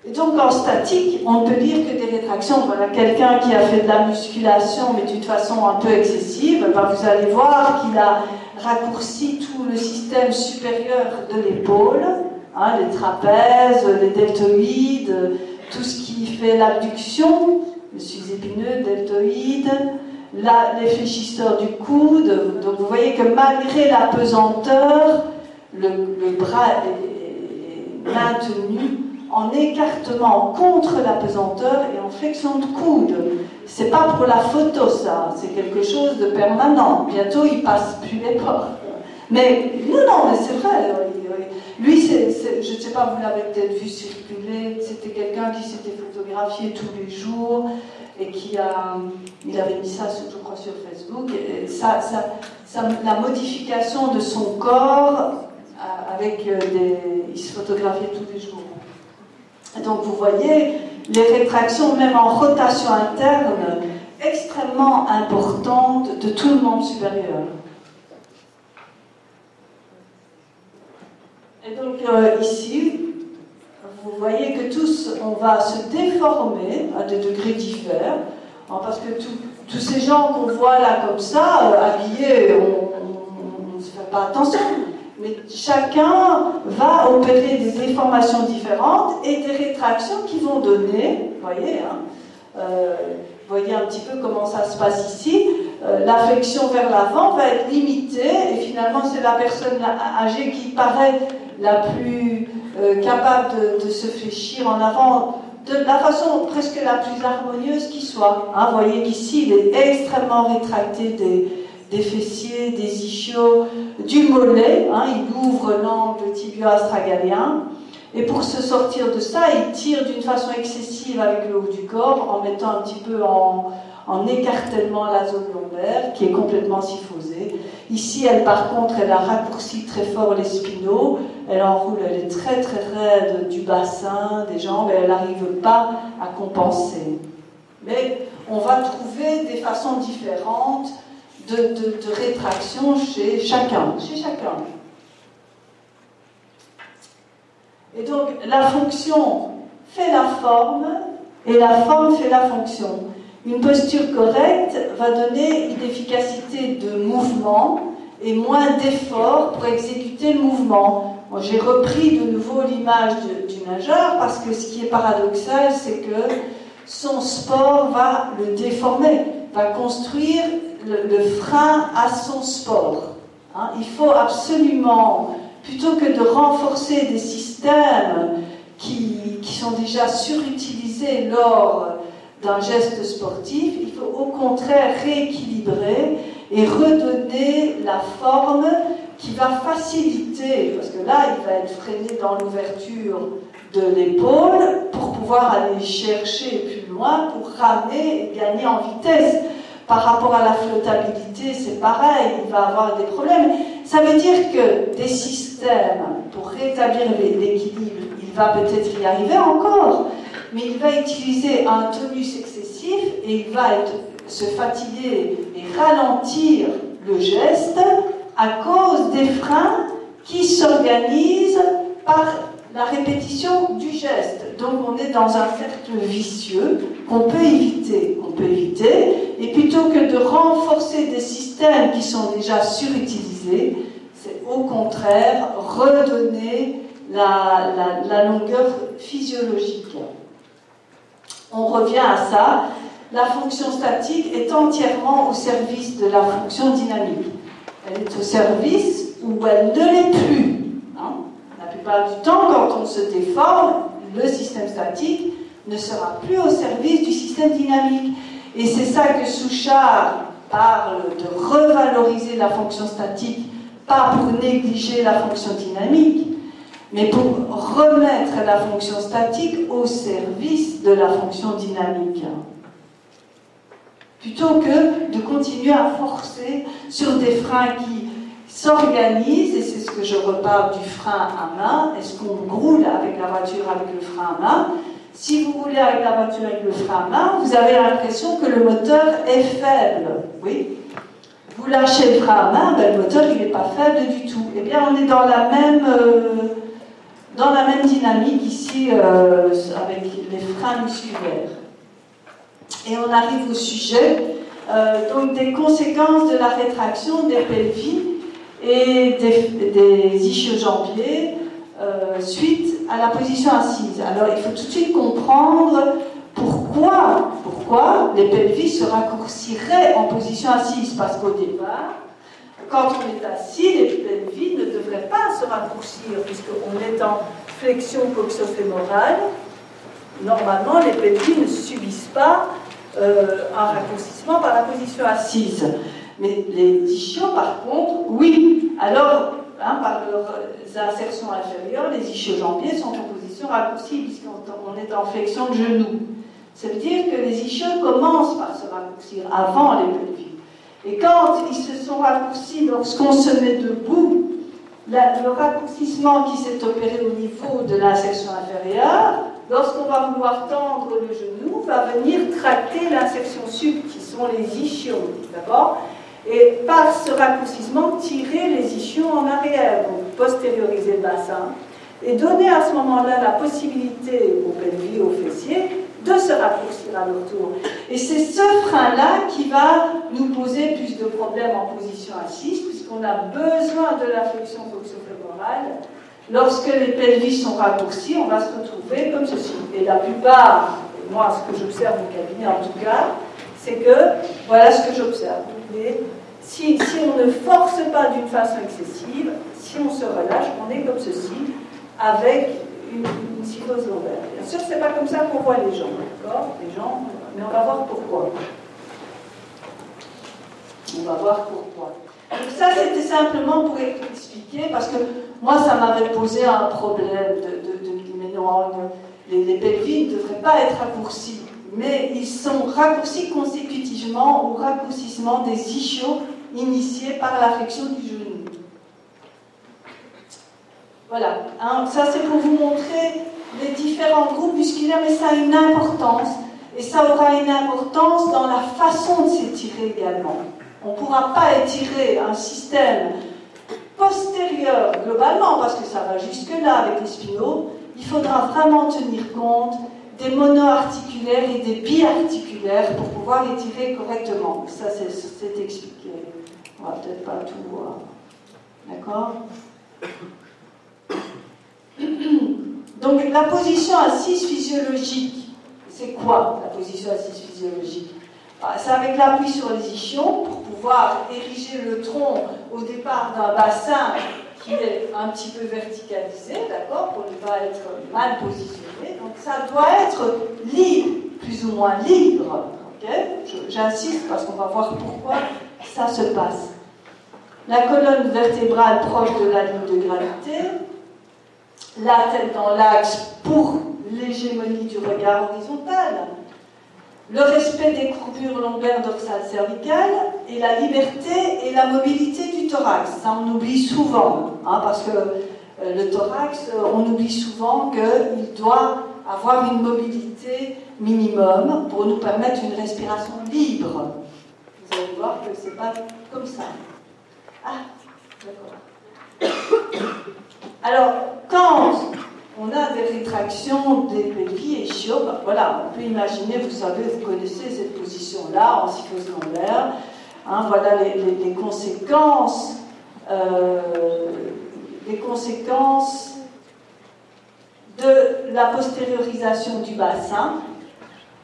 A: Et donc en statique, on peut dire que des rétractions, voilà quelqu'un qui a fait de la musculation mais d'une façon un peu excessive, ben, vous allez voir qu'il a raccourci tout le système supérieur de l'épaule, hein, les trapèzes, les deltoïdes, tout ce qui fait l'abduction, le épineux, deltoïde, les fléchisseurs du coude. Donc vous voyez que malgré la pesanteur, le, le bras est maintenu en écartement contre la pesanteur et en flexion de coude. C'est pas pour la photo ça, c'est quelque chose de permanent. Bientôt il passe plus les portes. Mais non, non, mais c'est vrai. Lui, je ne sais pas, vous l'avez peut-être vu circuler, c'était quelqu'un qui s'était photographié tous les jours et qui a, il avait mis ça, je crois, sur Facebook. Ça, ça, la modification de son corps avec euh, des, il se photographiait tous les jours. Donc vous voyez les rétractions, même en rotation interne, extrêmement importantes de tout le monde supérieur. Et donc euh, ici, vous voyez que tous, on va se déformer à des degrés différents, hein, parce que tous ces gens qu'on voit là comme ça, euh, habillés, on ne se fait pas attention. Mais chacun va opérer des déformations différentes et des rétractions qui vont donner, vous voyez, hein, euh, voyez un petit peu comment ça se passe ici. Euh, L'affection vers l'avant va être limitée et finalement c'est la personne âgée qui paraît la plus euh, capable de, se fléchir en avant de la façon presque la plus harmonieuse qui soit. Hein, vous voyez qu'ici il est extrêmement rétracté des, fessiers, des ischios, du mollet. Hein, il ouvre l'angle tibio-astragalien. Et pour se sortir de ça, il tire d'une façon excessive avec le haut du corps en mettant un petit peu en, en la zone lombaire qui est complètement syphosée. Ici, elle par contre, elle a raccourci très fort les spinaux, elle enroule, elle est très très raide du bassin, des jambes, et elle n'arrive pas à compenser. Mais on va trouver des façons différentes de, rétraction chez chacun, chez chacun. Et donc la fonction fait la forme et la forme fait la fonction. Une posture correcte va donner une efficacité de mouvement et moins d'effort pour exécuter le mouvement. J'ai repris de nouveau l'image du nageur parce que ce qui est paradoxal, c'est que son sport va le déformer, va construire le, frein à son sport. Hein. il faut absolument, plutôt que de renforcer des systèmes qui sont déjà surutilisés lors d'un geste sportif, il faut au contraire rééquilibrer et redonner la forme qui va faciliter, parce que là, il va être freiné dans l'ouverture de l'épaule pour pouvoir aller chercher plus loin, pour ramener et gagner en vitesse. Par rapport à la flottabilité, c'est pareil, il va avoir des problèmes. Ça veut dire que des systèmes, pour rétablir l'équilibre, il va peut-être y arriver encore, mais il va utiliser un tonus excessif et il va se fatiguer et ralentir le geste à cause des freins qui s'organisent par la répétition du geste. Donc on est dans un cercle vicieux qu'on peut éviter. On peut éviter. Et plutôt que de renforcer des systèmes qui sont déjà surutilisés, c'est au contraire redonner la, longueur physiologique. On revient à ça. La fonction statique est entièrement au service de la fonction dynamique. Elle est au service où elle ne l'est plus plupart du temps, quand on se déforme, le système statique ne sera plus au service du système dynamique. Et c'est ça que Souchard parle de revaloriser la fonction statique, pas pour négliger la fonction dynamique, mais pour remettre la fonction statique au service de la fonction dynamique. Plutôt que de continuer à forcer sur des freins qui s'organise, et c'est ce que je reparle du frein à main, est-ce qu'on roule avec la voiture avec le frein à main Si vous roulez avec la voiture avec le frein à main, vous avez l'impression que le moteur est faible. Oui Vous lâchez le frein à main, ben, le moteur n'est pas faible du tout. Eh bien, on est dans la même, euh, dans la même dynamique ici euh, avec les freins musculaires. Et on arrive au sujet euh, donc des conséquences de la rétraction des pelvis et des, des ischio-jambiers euh, suite à la position assise. Alors il faut tout de suite comprendre pourquoi, pourquoi les pelvis se raccourciraient en position assise. Parce qu'au départ, quand on est assis, les pelvis ne devraient pas se raccourcir puisqu'on est en flexion coxofémorale. Normalement, les pelvis ne subissent pas euh, un raccourcissement par la position assise. Mais les ischios, par contre, oui. Alors, hein, par leurs insertions inférieures, les ischio-jambiers sont en position raccourcie puisqu'on est en flexion de genoux. Ça veut dire que les ischios commencent par se raccourcir avant les pelvis. Et quand ils se sont raccourcis lorsqu'on se met debout, le raccourcissement qui s'est opéré au niveau de l'insertion inférieure lorsqu'on va vouloir tendre le genou, va venir tracter l'insertion sub, qui sont les ischions, d'accord? Et par ce raccourcissement, tirer les ischions en arrière, donc postérioriser le bassin, et donner à ce moment-là la possibilité au pelvis, aux fessiers, de se raccourcir à leur tour. Et c'est ce frein-là qui va nous poser plus de problèmes en position assise, puisqu'on a besoin de la flexion coxofémorale Lorsque les pelvis sont raccourcis, on va se retrouver comme ceci. Et la plupart, moi ce que j'observe au cabinet en tout cas, c'est que voilà ce que j'observe. Si, si on ne force pas d'une façon excessive, si on se relâche, on est comme ceci, avec une, une lombaire. Bien sûr, c'est pas comme ça qu'on voit les jambes, d'accord? Les jambes, mais on va voir pourquoi. On va voir pourquoi. Donc ça, c'était simplement pour expliquer, parce que moi, ça m'avait posé un problème de, mais non, les, les ne devraient pas être raccourcis, mais ils sont raccourcis consécutivement au raccourcissement des ischios initiés par la du genou. Voilà, hein, ça c'est pour vous montrer les différents groupes musculaires, mais ça a une importance, et ça aura une importance dans la façon de s'étirer également. On ne pourra pas étirer un système postérieur globalement, parce que ça va jusque-là avec les spinaux. Il faudra vraiment tenir compte des monoarticulaires et des biarticulaires pour pouvoir étirer correctement. Ça, c'est expliqué. On va peut-être pas tout voir. D'accord? Donc, la position assise physiologique, c'est quoi la position assise physiologique ah, c'est avec l'appui sur les ischions pour pouvoir ériger le tronc au départ d'un bassin qui est un petit peu verticalisé, d'accord, pour ne pas être mal positionné. Donc ça doit être libre, plus ou moins libre. ok? J'insiste parce qu'on va voir pourquoi ça se passe. La colonne vertébrale proche de la ligne de gravité, la tête dans l'axe pour l'hégémonie du regard horizontal, le respect des courbures lombaires dorsales cervicales et la liberté et la mobilité du thorax. Ça, on oublie souvent, hein, parce que euh, le thorax, euh, on oublie souvent qu'il doit avoir une mobilité minimum pour nous permettre une respiration libre. Vous allez voir que ce n'est pas comme ça. Ah, d'accord. Alors, quand on a des rétractions des pelvis et chiots. Ben voilà, on peut imaginer, vous savez, vous connaissez cette position-là en psychose lombaire. Hein, voilà les, conséquences, euh, les conséquences de la postériorisation du bassin,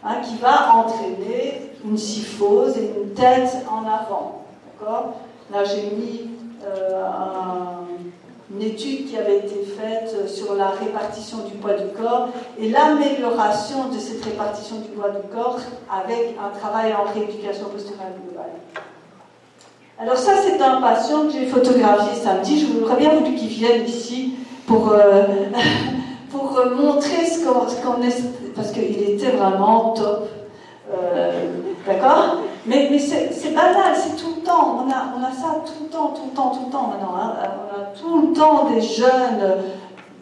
A: hein, qui va entraîner une syphose et une tête en avant. Là, j'ai mis euh, un une étude qui avait été faite sur la répartition du poids du corps et l'amélioration de cette répartition du poids du corps avec un travail en rééducation posturale globale. Alors ça, c'est un patient que j'ai photographié samedi. Je voudrais bien voulu qu'il vienne ici pour, euh, pour montrer ce qu'on est, parce qu'il était vraiment top. Euh, d'accord? Mais, c'est banal, c'est tout le temps. On a, on a ça tout le temps, tout le temps, tout le temps maintenant. Hein. On a tout le temps des jeunes,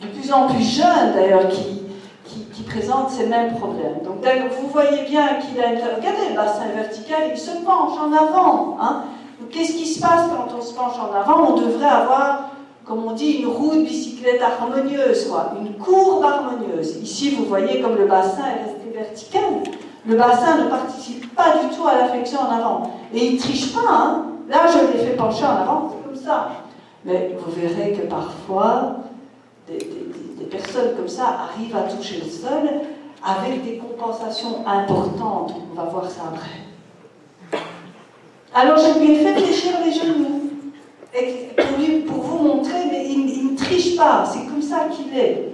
A: de plus en plus jeunes d'ailleurs, qui, qui, présente ces mêmes problèmes. Donc vous voyez bien qu'il a. Regardez le bassin vertical, il se penche en avant. Hein. Qu'est-ce qui se passe quand on se penche en avant? On devrait avoir, comme on dit, une roue de bicyclette harmonieuse, quoi, une courbe harmonieuse. Ici, vous voyez comme le bassin est resté vertical. Le bassin ne participe pas du tout à la flexion en avant. Et il ne triche pas. Hein. Là, je l'ai fait pencher en avant, c'est comme ça. Mais vous verrez que parfois, des, personnes comme ça arrivent à toucher le sol avec des compensations importantes. On va voir ça après. Alors je lui ai fait fléchir les genoux pour, vous montrer, mais il, ne triche pas, c'est comme ça qu'il est.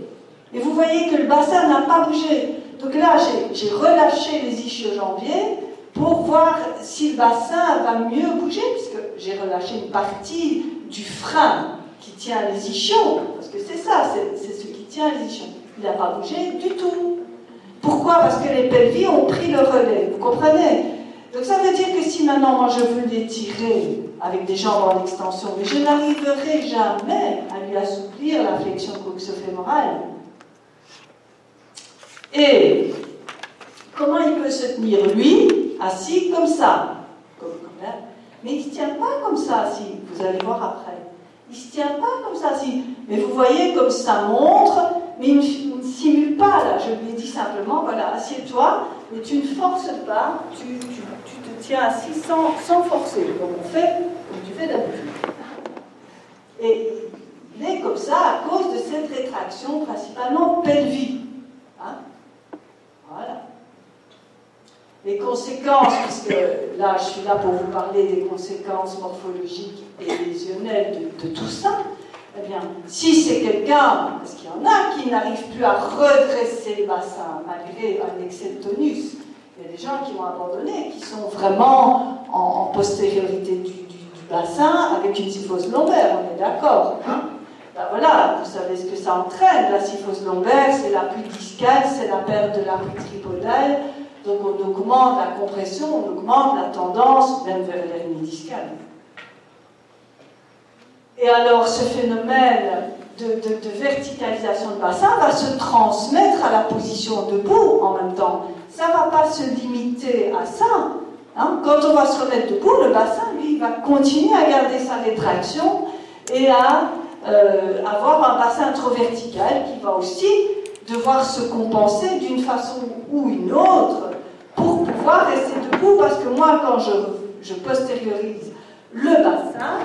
A: Et vous voyez que le bassin n'a pas bougé. Donc là, j'ai relâché les ischio-jambiers pour voir si le bassin va mieux bouger, puisque j'ai relâché une partie du frein qui tient les ischios, parce que c'est ça, c'est ce qui tient les ischios. Il n'a pas bougé du tout. Pourquoi? Parce que les pelvis ont pris le relais, vous comprenez? Donc ça veut dire que si maintenant moi je veux l'étirer avec des jambes en extension, mais je n'arriverai jamais à lui assouplir la flexion coxofémorale. Et comment il peut se tenir lui, assis comme ça? Mais il ne se tient pas comme ça assis, vous allez voir après. Il ne se tient pas comme ça assis. Mais vous voyez comme ça montre, mais il ne, simule pas là. Je lui dit simplement, voilà, assieds-toi, mais tu ne forces pas, tu, te tiens assis sans, sans forcer, comme on fait, comme tu fais d'habitude. Et il est comme ça à cause de cette rétraction principalement pelvique. Hein voilà. Les conséquences, puisque là je suis là pour vous parler des conséquences morphologiques et lésionnelles de, tout ça, eh bien, si c'est quelqu'un, parce qu'il y en a qui n'arrivent plus à redresser le bassin malgré un excès de tonus, il y a des gens qui ont abandonné, qui sont vraiment en, postériorité du, bassin avec une syphose lombaire, on est d'accord. Hein ben voilà, vous savez ce que ça entraîne. La syphose lombaire, c'est la pluie discale, c'est la perte de la pluie tripodale, donc on augmente la compression, on augmente la tendance même vers l'hernie discale. Et alors ce phénomène de, verticalisation de bassin va se transmettre à la position debout en même temps. Ça ne va pas se limiter à ça. Hein. Quand on va se remettre debout, le bassin, lui, va continuer à garder sa rétraction et à euh, avoir un bassin trop vertical qui va aussi devoir se compenser d'une façon ou une autre pour pouvoir rester debout, parce que moi, quand je, je postériorise le bassin,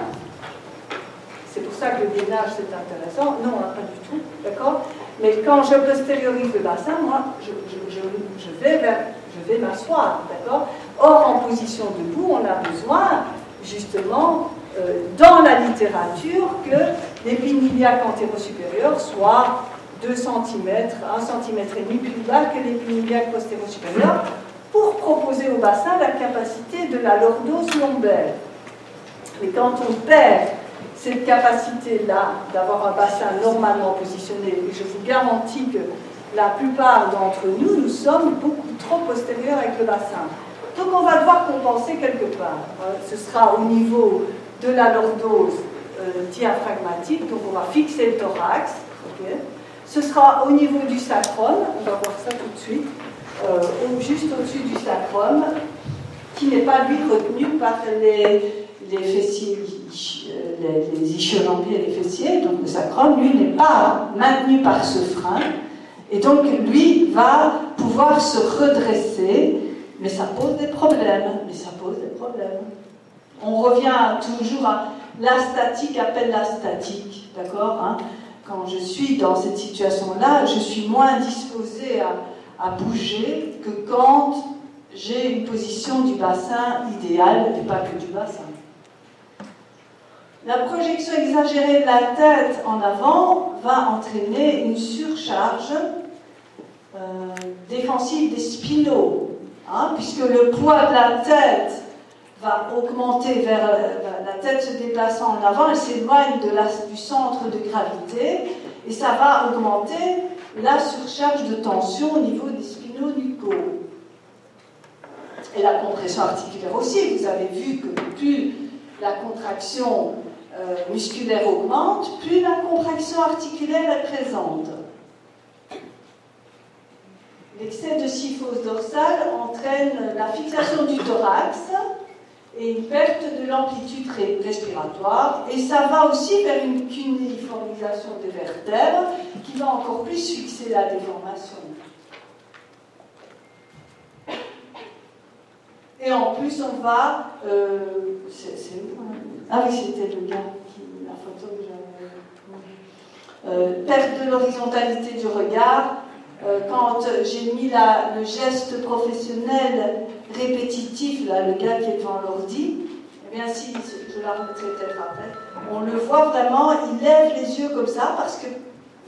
A: c'est pour ça que le gainage c'est intéressant, non, hein, pas du tout, d'accord. Mais quand je postériorise le bassin, moi, je, je, je vais, je vais m'asseoir, d'accord. Or, en position debout, on a besoin, justement, euh, dans la littérature, que l'épinilia antéro-supérieur soit 2 cm, 1 cm et demi plus bas que l'épinilia postéro-supérieur, pour proposer au bassin la capacité de la lordose lombaire. Mais quand on perd cette capacité-là d'avoir un bassin normalement positionné, je vous garantis que la plupart d'entre nous, nous sommes beaucoup trop postérieurs avec le bassin. Donc on va devoir compenser quelque part. Euh, ce sera au niveau de la lordose diaphragmatique, donc on va fixer le thorax. Ce sera au niveau du sacrum, on va voir ça tout de suite. Euh, juste au-dessus du sacrum, qui n'est pas lui retenu par les, les fessiers, les, les ischiolambiers et les fessiers, donc le sacrum, lui, n'est pas maintenu par ce frein, et donc lui va pouvoir se redresser, mais ça pose des problèmes, mais ça pose des problèmes. On revient toujours à la statique appelle la statique, d'accord hein Quand je suis dans cette situation-là, je suis moins disposée à bouger que quand j'ai une position du bassin idéale et pas que du bassin. La projection exagérée de la tête en avant va entraîner une surcharge euh, défensive des spinaux, hein, puisque le poids de la tête va augmenter vers la tête se déplaçant en avant, elle s'éloigne du centre de gravité, et ça va augmenter la surcharge de tension au niveau des spinaux-nucaux. Et la compression articulaire aussi. Vous avez vu que plus la contraction euh, musculaire augmente, plus la contraction articulaire est présente. L'excès de syphose dorsale entraîne la fixation du thorax et une perte de l'amplitude respiratoire. Et ça va aussi vers une cunéiformisation des vertèbres qui va encore plus fixer la déformation. Et en plus, on va. Euh, c'est Ah oui, c'était le gars qui. La photo que j'avais. Euh, perte de l'horizontalité du regard. Euh, quand j'ai mis le geste professionnel répétitif, là, le gars qui est devant l'ordi, eh bien, si, je la remettrai peut-être après, on le voit vraiment, il lève les yeux comme ça parce que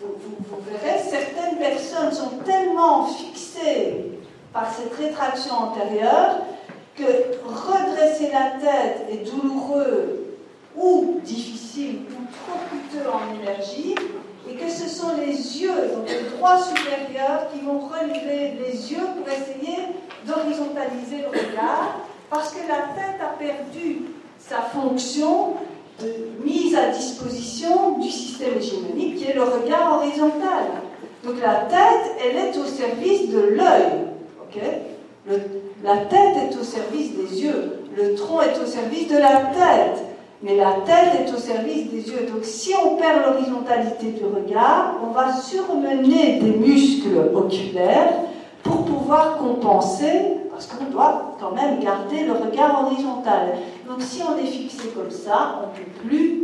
A: vous verrez, certaines personnes sont tellement fixées par cette rétraction antérieure que redresser la tête est douloureux ou difficile ou trop coûteux en énergie, et que ce sont les yeux, donc les droits supérieurs, qui vont relever les yeux pour essayer d'horizontaliser le regard, parce que la tête a perdu sa fonction de mise à disposition du système hégémonique, qui est le regard horizontal. Donc la tête, elle est au service de l'œil. la tête est au service des yeux, le tronc est au service de la tête, mais la tête est au service des yeux. Donc si on perd l'horizontalité du regard, on va surmener des muscles oculaires pour pouvoir compenser, parce qu'on doit quand même garder le regard horizontal. Donc si on est fixé comme ça, on ne peut plus,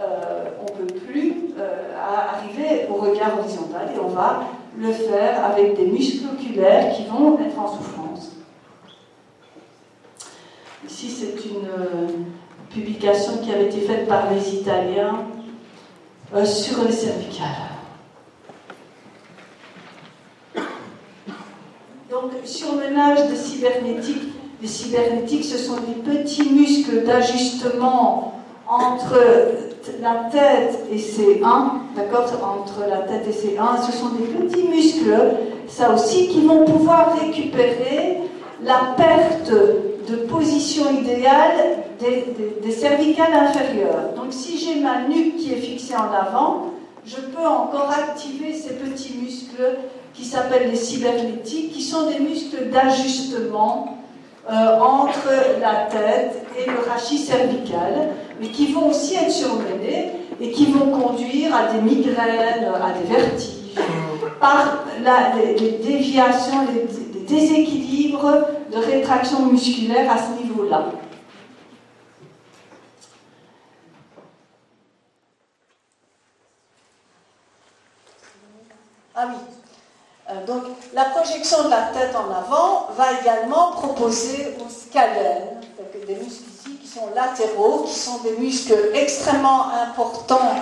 A: euh, on peut plus euh, arriver au regard horizontal et on va le faire avec des muscles oculaires qui vont être en souffrance. Ici, c'est une publication qui avait été faite par les Italiens euh, sur les cervicales. Donc, surmenage de cybernétique. Les cybernétiques, ce sont des petits muscles d'ajustement entre la tête et ses 1, d'accord Entre la tête et ses 1, ce sont des petits muscles, ça aussi, qui vont pouvoir récupérer la perte de position idéale des, cervicales inférieures. Donc si j'ai ma nuque qui est fixée en avant, je peux encore activer ces petits muscles qui s'appellent les cybernétiques, qui sont des muscles d'ajustement euh, entre la tête et le rachis cervical, mais qui vont aussi être surmenés et qui vont conduire à des migraines, à des vertiges, par les, déviations, les, les déséquilibres de rétraction musculaire à ce niveau-là. Ah oui. Euh, donc, la projection de la tête en avant va également proposer aux scalènes, des muscles ici qui sont latéraux, qui sont des muscles extrêmement importants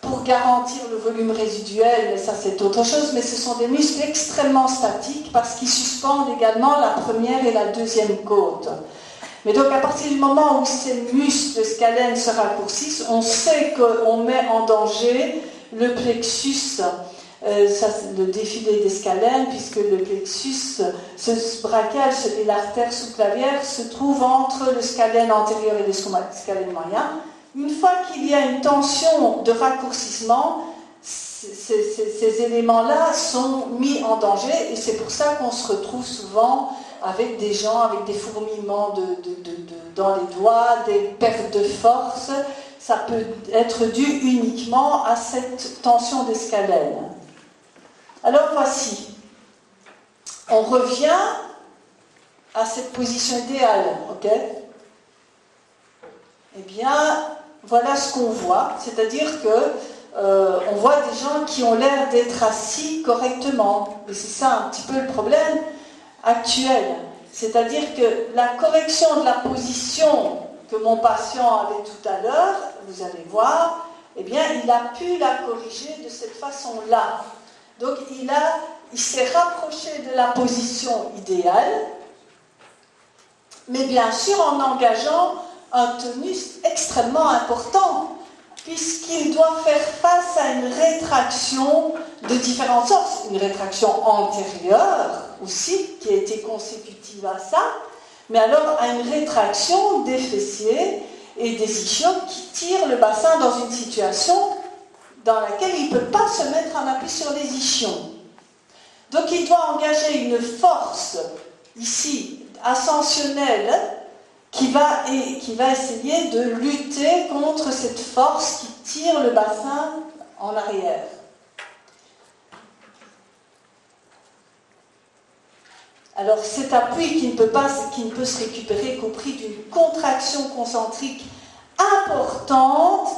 A: pour garantir le volume résiduel, mais ça c'est autre chose, mais ce sont des muscles extrêmement statiques parce qu'ils suspendent également la première et la deuxième côte. Mais donc à partir du moment où ces muscles scalènes se raccourcissent, on sait qu'on met en danger le plexus, euh, le défilé des scalènes, puisque le plexus, ce brachial et l'artère sous-clavière se trouvent entre le scalène antérieur et le scalène moyen. Une fois qu'il y a une tension de raccourcissement, ces, éléments-là sont mis en danger et c'est pour ça qu'on se retrouve souvent avec des gens avec des fourmillements dans les doigts, des pertes de force. Ça peut être dû uniquement à cette tension d'escalène. Alors voici, on revient à cette position idéale, ok? Eh bien, voilà ce qu'on voit, c'est-à-dire que euh, on voit des gens qui ont l'air d'être assis correctement. Et c'est ça un petit peu le problème actuel. C'est-à-dire que la correction de la position que mon patient avait tout à l'heure, vous allez voir, eh bien, il a pu la corriger de cette façon-là. Donc, il, s'est rapproché de la position idéale, mais bien sûr en engageant un tonus extrêmement important, puisqu'il doit faire face à une rétraction de différentes sortes. Une rétraction antérieure aussi, qui a été consécutive à ça, mais alors à une rétraction des fessiers et des ischios qui tirent le bassin dans une situation dans laquelle il ne peut pas se mettre en appui sur les ischions. Donc il doit engager une force ici ascensionnelle qui va, et, qui va essayer de lutter contre cette force qui tire le bassin en arrière. Alors cet appui qui ne peut, pas, qui ne peut se récupérer qu'au prix d'une contraction concentrique importante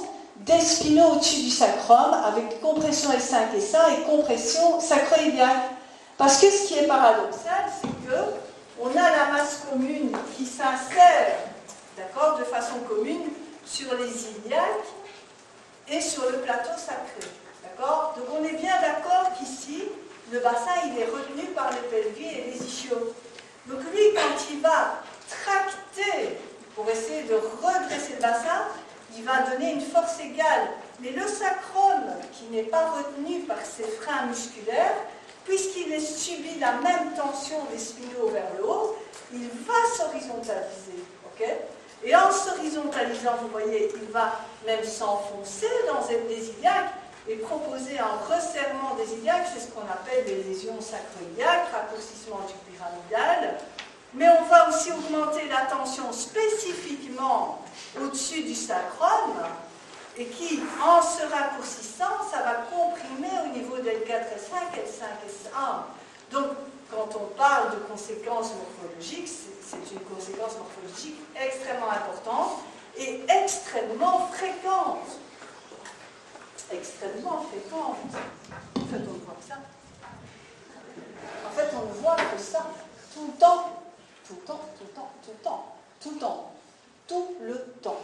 A: des spinaux au-dessus du sacrum avec compression L5 et ça et compression sacroiliaque. Parce que ce qui est paradoxal, c'est que on a la masse commune qui s'insère, d'accord, de façon commune sur les iliaques et sur le plateau sacré, d'accord. Donc on est bien d'accord qu'ici, le bassin, il est retenu par les pelviers et les ischios. Donc lui, quand il va tracter pour essayer de redresser le bassin, il va donner une force égale. Mais le sacrum, qui n'est pas retenu par ses freins musculaires, puisqu'il subit la même tension des spinaux vers le haut, il va s'horizontaliser. et en s'horizontalisant, vous voyez, il va même s'enfoncer dans les iliaques et proposer un resserrement des iliaques, c'est ce qu'on appelle des lésions sacroiliaques, raccourcissement du pyramidal. Mais on va aussi augmenter la tension spécifiquement au-dessus du sacrum, et qui, en se raccourcissant, ça va comprimer au niveau de L4, S5, L5, S1. Donc, quand on parle de conséquences morphologiques, c'est une conséquence morphologique extrêmement importante et extrêmement fréquente. Extrêmement fréquente. En fait, on voit ça. En fait, on ne voit que ça. Tout le temps. Tout le temps, tout le temps, tout le temps. Tout le temps. Tout le temps.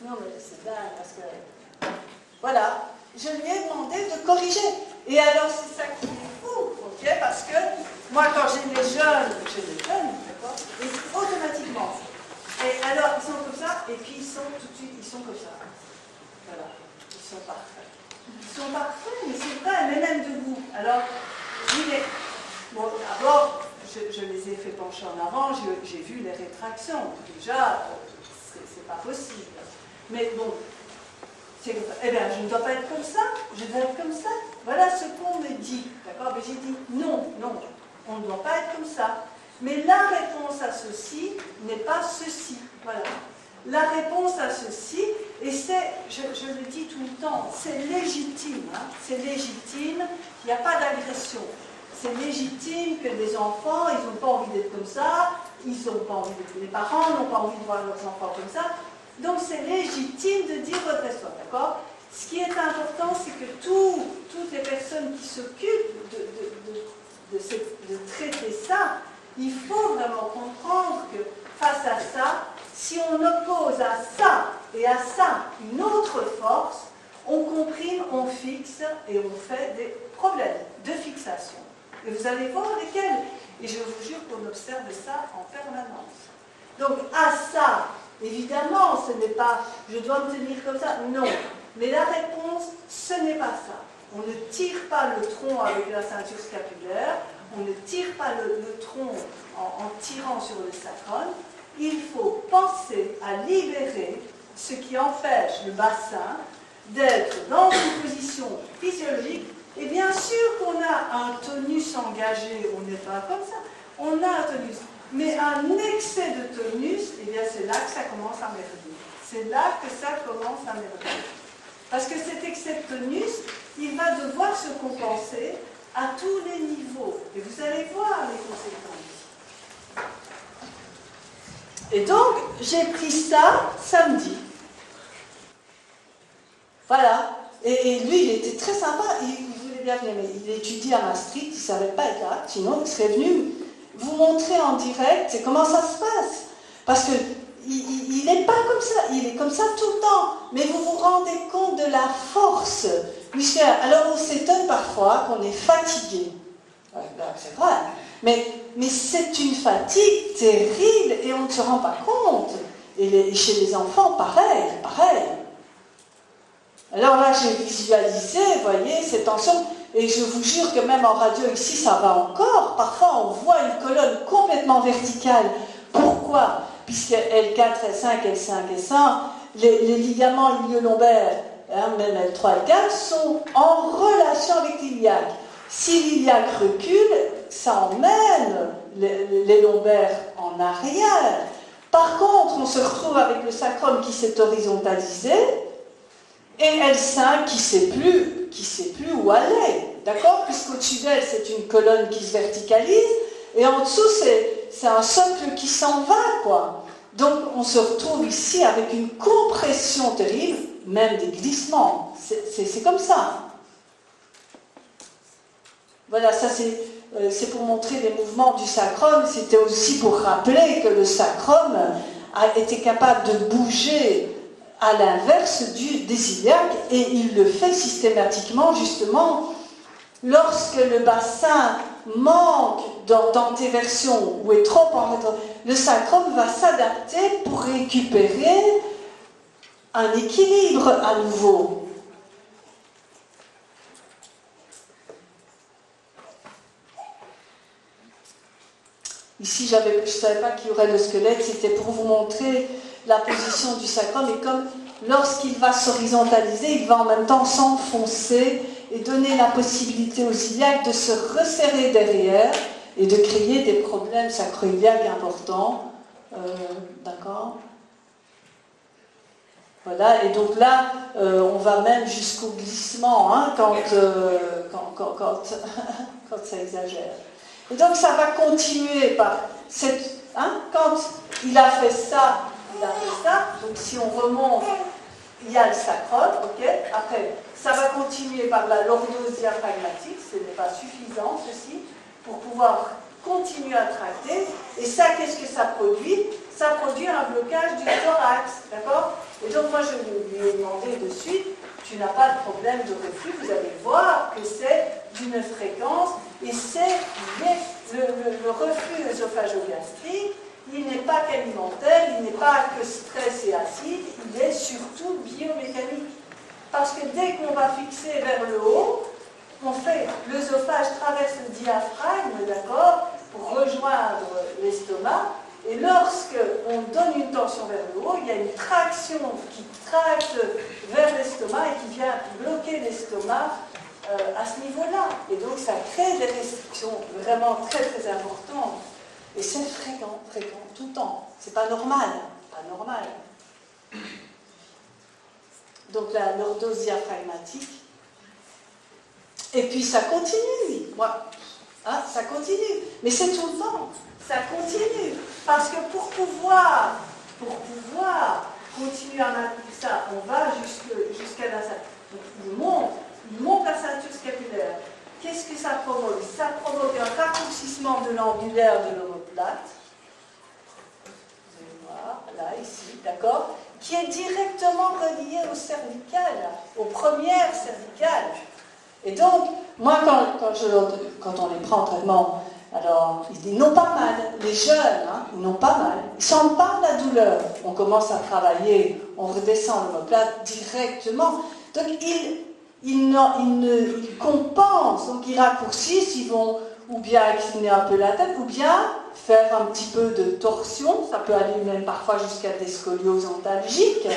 A: Non, mais c'est dingue parce que. Voilà, je lui ai demandé de corriger. Et alors, c'est ça qui est fou, ok Parce que moi, quand j'ai des jeunes, j'ai des jeunes, d'accord Et automatiquement. Et alors, ils sont comme ça, et puis ils sont tout de suite, ils sont comme ça. Voilà, ils sont parfaits. Ils sont parfaits, mais c'est vrai, mais même debout. Alors, je Bon, d'abord, je, les ai fait pencher en avant, j'ai vu les rétractions. Déjà, c'est pas possible. Mais bon, eh bien, je ne dois pas être comme ça, je dois être comme ça. Voilà ce qu'on me dit. D'accord? Mais j'ai dit non, non, on ne doit pas être comme ça. Mais la réponse à ceci n'est pas ceci. Voilà. La réponse à ceci, et c'est, je, le dis tout le temps, c'est légitime. Hein. c'est légitime, il n'y a pas d'agression. C'est légitime que des enfants, ils n'ont pas envie d'être comme ça, ils n'ont pas envie les parents n'ont pas envie de voir leurs enfants comme ça. Donc c'est légitime de dire redresse-toi, d'accord? Ce qui est important, c'est que toutes les personnes qui s'occupent de, traiter ça, il faut vraiment comprendre que face à ça, si on oppose à ça et à ça une autre force, on comprime, on fixe et on fait des problèmes de fixation. Et vous allez voir lesquels. Et je vous jure qu'on observe ça en permanence. Donc à ça, Évidemment, ce n'est pas je dois me tenir comme ça. Non. Mais la réponse, ce n'est pas ça. On ne tire pas le tronc avec la ceinture scapulaire, on ne tire pas le, tronc en, tirant sur le sacrum. Il faut penser à libérer ce qui empêche le bassin d'être dans une position physiologique. Et bien sûr qu'on a un tonus engagé, on n'est pas comme ça. On a un tonus mais un excès de tonus, eh bien c'est là que ça commence à merder. C'est là que ça commence à merder. Parce que cet excès de tonus, il va devoir se compenser à tous les niveaux. Et vous allez voir les conséquences. Et donc, j'ai pris ça samedi. Voilà. Et, lui, il était très sympa. Il étudie à Maastricht, il ne savait pas là. Sinon, il serait venu vous montrer en direct comment ça se passe? Parce que il n'est pas comme ça, il est comme ça tout le temps. Mais vous vous rendez compte de la force. Puisque, alors on s'étonne parfois qu'on est fatigué. C'est vrai. Mais c'est une fatigue terrible et on ne se rend pas compte. Et chez les enfants, pareil, pareil. Alors là, j'ai visualisé, vous voyez, cette tension. Et je vous jure que même en radio ici, ça va encore. Parfois, on voit une colonne complètement verticale. Pourquoi? Puisque L4, L5, L5, S1, les, les ligaments iliolombaires hein, même L3 et 4, sont en relation avec l'iliaque. Si l'iliaque recule, ça emmène les, lombaires en arrière. Par contre, on se retrouve avec le sacrum qui s'est horizontalisé et L5 qui sait plus, qui sait plus où aller. D'accord? Puisqu'au-dessus d'elle, c'est une colonne qui se verticalise et en dessous, c'est un socle qui s'en va, quoi. Donc, on se retrouve ici avec une compression terrible, même des glissements. C'est comme ça. Voilà, ça euh, c'est pour montrer les mouvements du sacrum. C'était aussi pour rappeler que le sacrum a été capable de bouger à l'inverse du des iliaques et il le fait systématiquement justement lorsque le bassin manque dans, tes versions ou est trop en le sacrum va s'adapter pour récupérer un équilibre à nouveau. Ici, je ne savais pas qu'il y aurait le squelette, c'était pour vous montrer la position du sacrum. Et comme lorsqu'il va s'horizontaliser, il va en même temps s'enfoncer et donner la possibilité aux iliaques de se resserrer derrière et de créer des problèmes sacroiliaques importants. Euh, d'accord? Voilà, et donc là, euh, on va même jusqu'au glissement hein, euh, quand, ça exagère. Et donc ça va continuer par. Hein, quand il a fait ça, donc si on remonte, il y a le sacrum, ok. Après, ça va continuer par la lordose diaphragmatique, ce n'est pas suffisant ceci, pour pouvoir continuer à tracter. Et ça, qu'est-ce que ça produit? Ça produit un blocage du thorax, d'accord? Et donc moi, je lui ai demandé de suite, tu n'as pas de problème de reflux, vous allez voir que c'est d'une fréquence, et c'est le, le, reflux œsophagogastrique, il n'est pas qu'alimentaire, il n'est pas que stress et acide, il est surtout biomécanique. Parce que dès qu'on va fixer vers le haut, on fait l'œsophage traverse le diaphragme, d'accord, pour rejoindre l'estomac, et lorsque on donne une tension vers le haut, il y a une traction qui tracte vers l'estomac et qui vient bloquer l'estomac euh, à ce niveau-là. Et donc ça crée des restrictions vraiment très très importantes. Et c'est fréquent, fréquent, tout le temps. C'est pas normal, pas normal. Donc la lordose diaphragmatique. Et puis ça continue, moi. Hein, ça continue. Mais c'est tout le temps. Ça continue. Parce que pour pouvoir, pour pouvoir continuer à maintenir ça, on va jusqu'à la Donc il monte il monte la ceinture scapulaire. Qu'est-ce que ça provoque? Ça provoque un raccourcissement de l'angulaire de Vous allez voir, là, ici, d'accord Qui est directement relié au cervical, aux premières cervicales. Et donc, moi, quand, on les prend en traitement, alors, ils n'ont pas mal. Les jeunes, hein, ils n'ont pas mal. Ils sentent pas la douleur. On commence à travailler, on redescend l'omoplate directement. Donc, ils ils, compensent, donc ils raccourcissent, ils vont ou bien incliner un peu la tête, ou bien faire un petit peu de torsion, ça peut aller même parfois jusqu'à des scolioses antalgiques.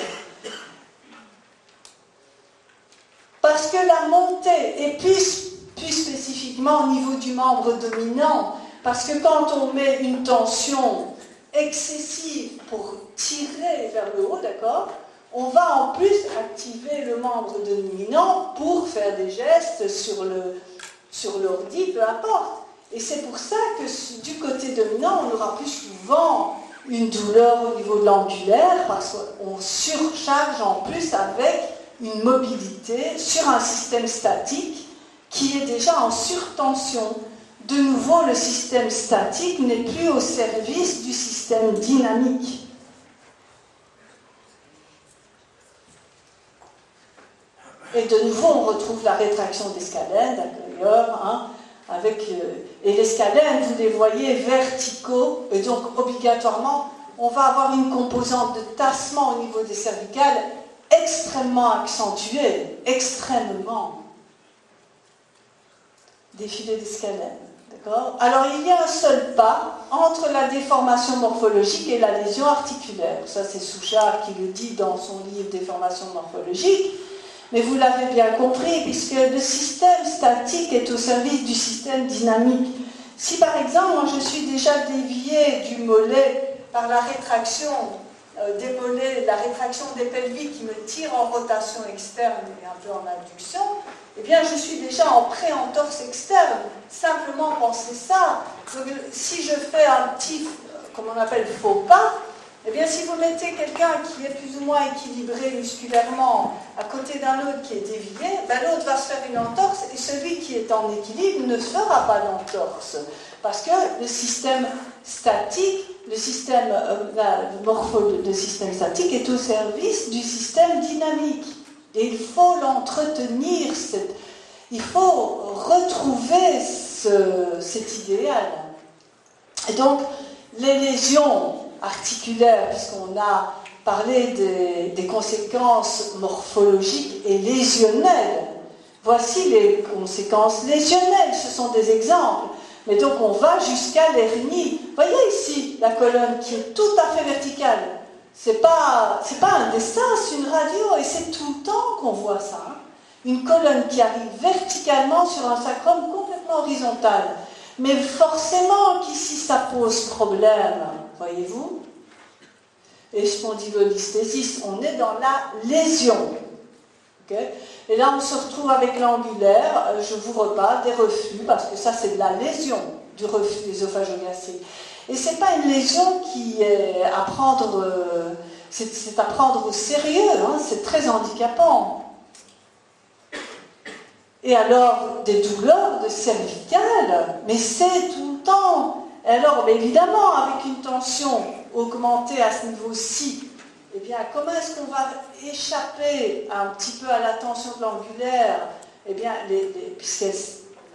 A: Parce que la montée, et plus, plus spécifiquement au niveau du membre dominant, parce que quand on met une tension excessive pour tirer vers le haut, d'accord on va en plus activer le membre dominant pour faire des gestes sur sur l'ordi, peu importe. Et c'est pour ça que du côté dominant, on aura plus souvent une douleur au niveau de l'angulaire parce qu'on surcharge en plus avec une mobilité sur un système statique qui est déjà en surtension. De nouveau, le système statique n'est plus au service du système dynamique. Et de nouveau, on retrouve la rétraction des scalènes, d'ailleurs, hein, avec, euh, et les scalènes, vous les voyez verticaux, et donc obligatoirement, on va avoir une composante de tassement au niveau des cervicales extrêmement accentuée, extrêmement. Des. D'accord Alors il y a un seul pas entre la déformation morphologique et la lésion articulaire. Ça, c'est Souchard qui le dit dans son livre Déformation morphologique. Mais vous l'avez bien compris, puisque le système statique est au service du système dynamique. Si par exemple, moi je suis déjà dévié du mollet par la rétraction euh, des mollets, la rétraction des pelviques qui me tire en rotation externe et un peu en adduction, eh bien je suis déjà en pré-entorse externe. Simplement pensez ça. si je fais un petit, euh, comme on appelle, faux pas, eh bien, si vous mettez quelqu'un qui est plus ou moins équilibré musculairement à côté d'un autre qui est dévié, ben l'autre va se faire une entorse et celui qui est en équilibre ne fera pas d'entorse. Parce que le système statique, le système euh, de système statique est au service du système dynamique. Et il faut l'entretenir, il faut retrouver cet idéal. Et donc, les lésions articulaire, puisqu'on a parlé des, conséquences morphologiques et lésionnelles. Voici les conséquences lésionnelles, ce sont des exemples. Mais donc on va jusqu'à l'hernie. Voyez ici la colonne qui est tout à fait verticale. C'est pas, pas un dessin, c'est une radio, et c'est tout le temps qu'on voit ça. Une colonne qui arrive verticalement sur un sacrum complètement horizontal. Mais forcément qu'ici ça pose problème voyez-vous Et spondylolisthésis, on est dans la lésion. et là, on se retrouve avec l'angulaire, euh, je vous repas, des reflux, parce que ça, c'est de la lésion du reflux ésophageogacé. Et ce n'est pas une lésion qui est à prendre, euh, c'est à prendre au sérieux, hein, c'est très handicapant. Et alors, des douleurs de cervicales, mais c'est tout le temps. Alors, évidemment, avec une tension augmentée à ce niveau-ci, eh bien, comment est-ce qu'on va échapper un petit peu à la tension de l'angulaire? Eh bien,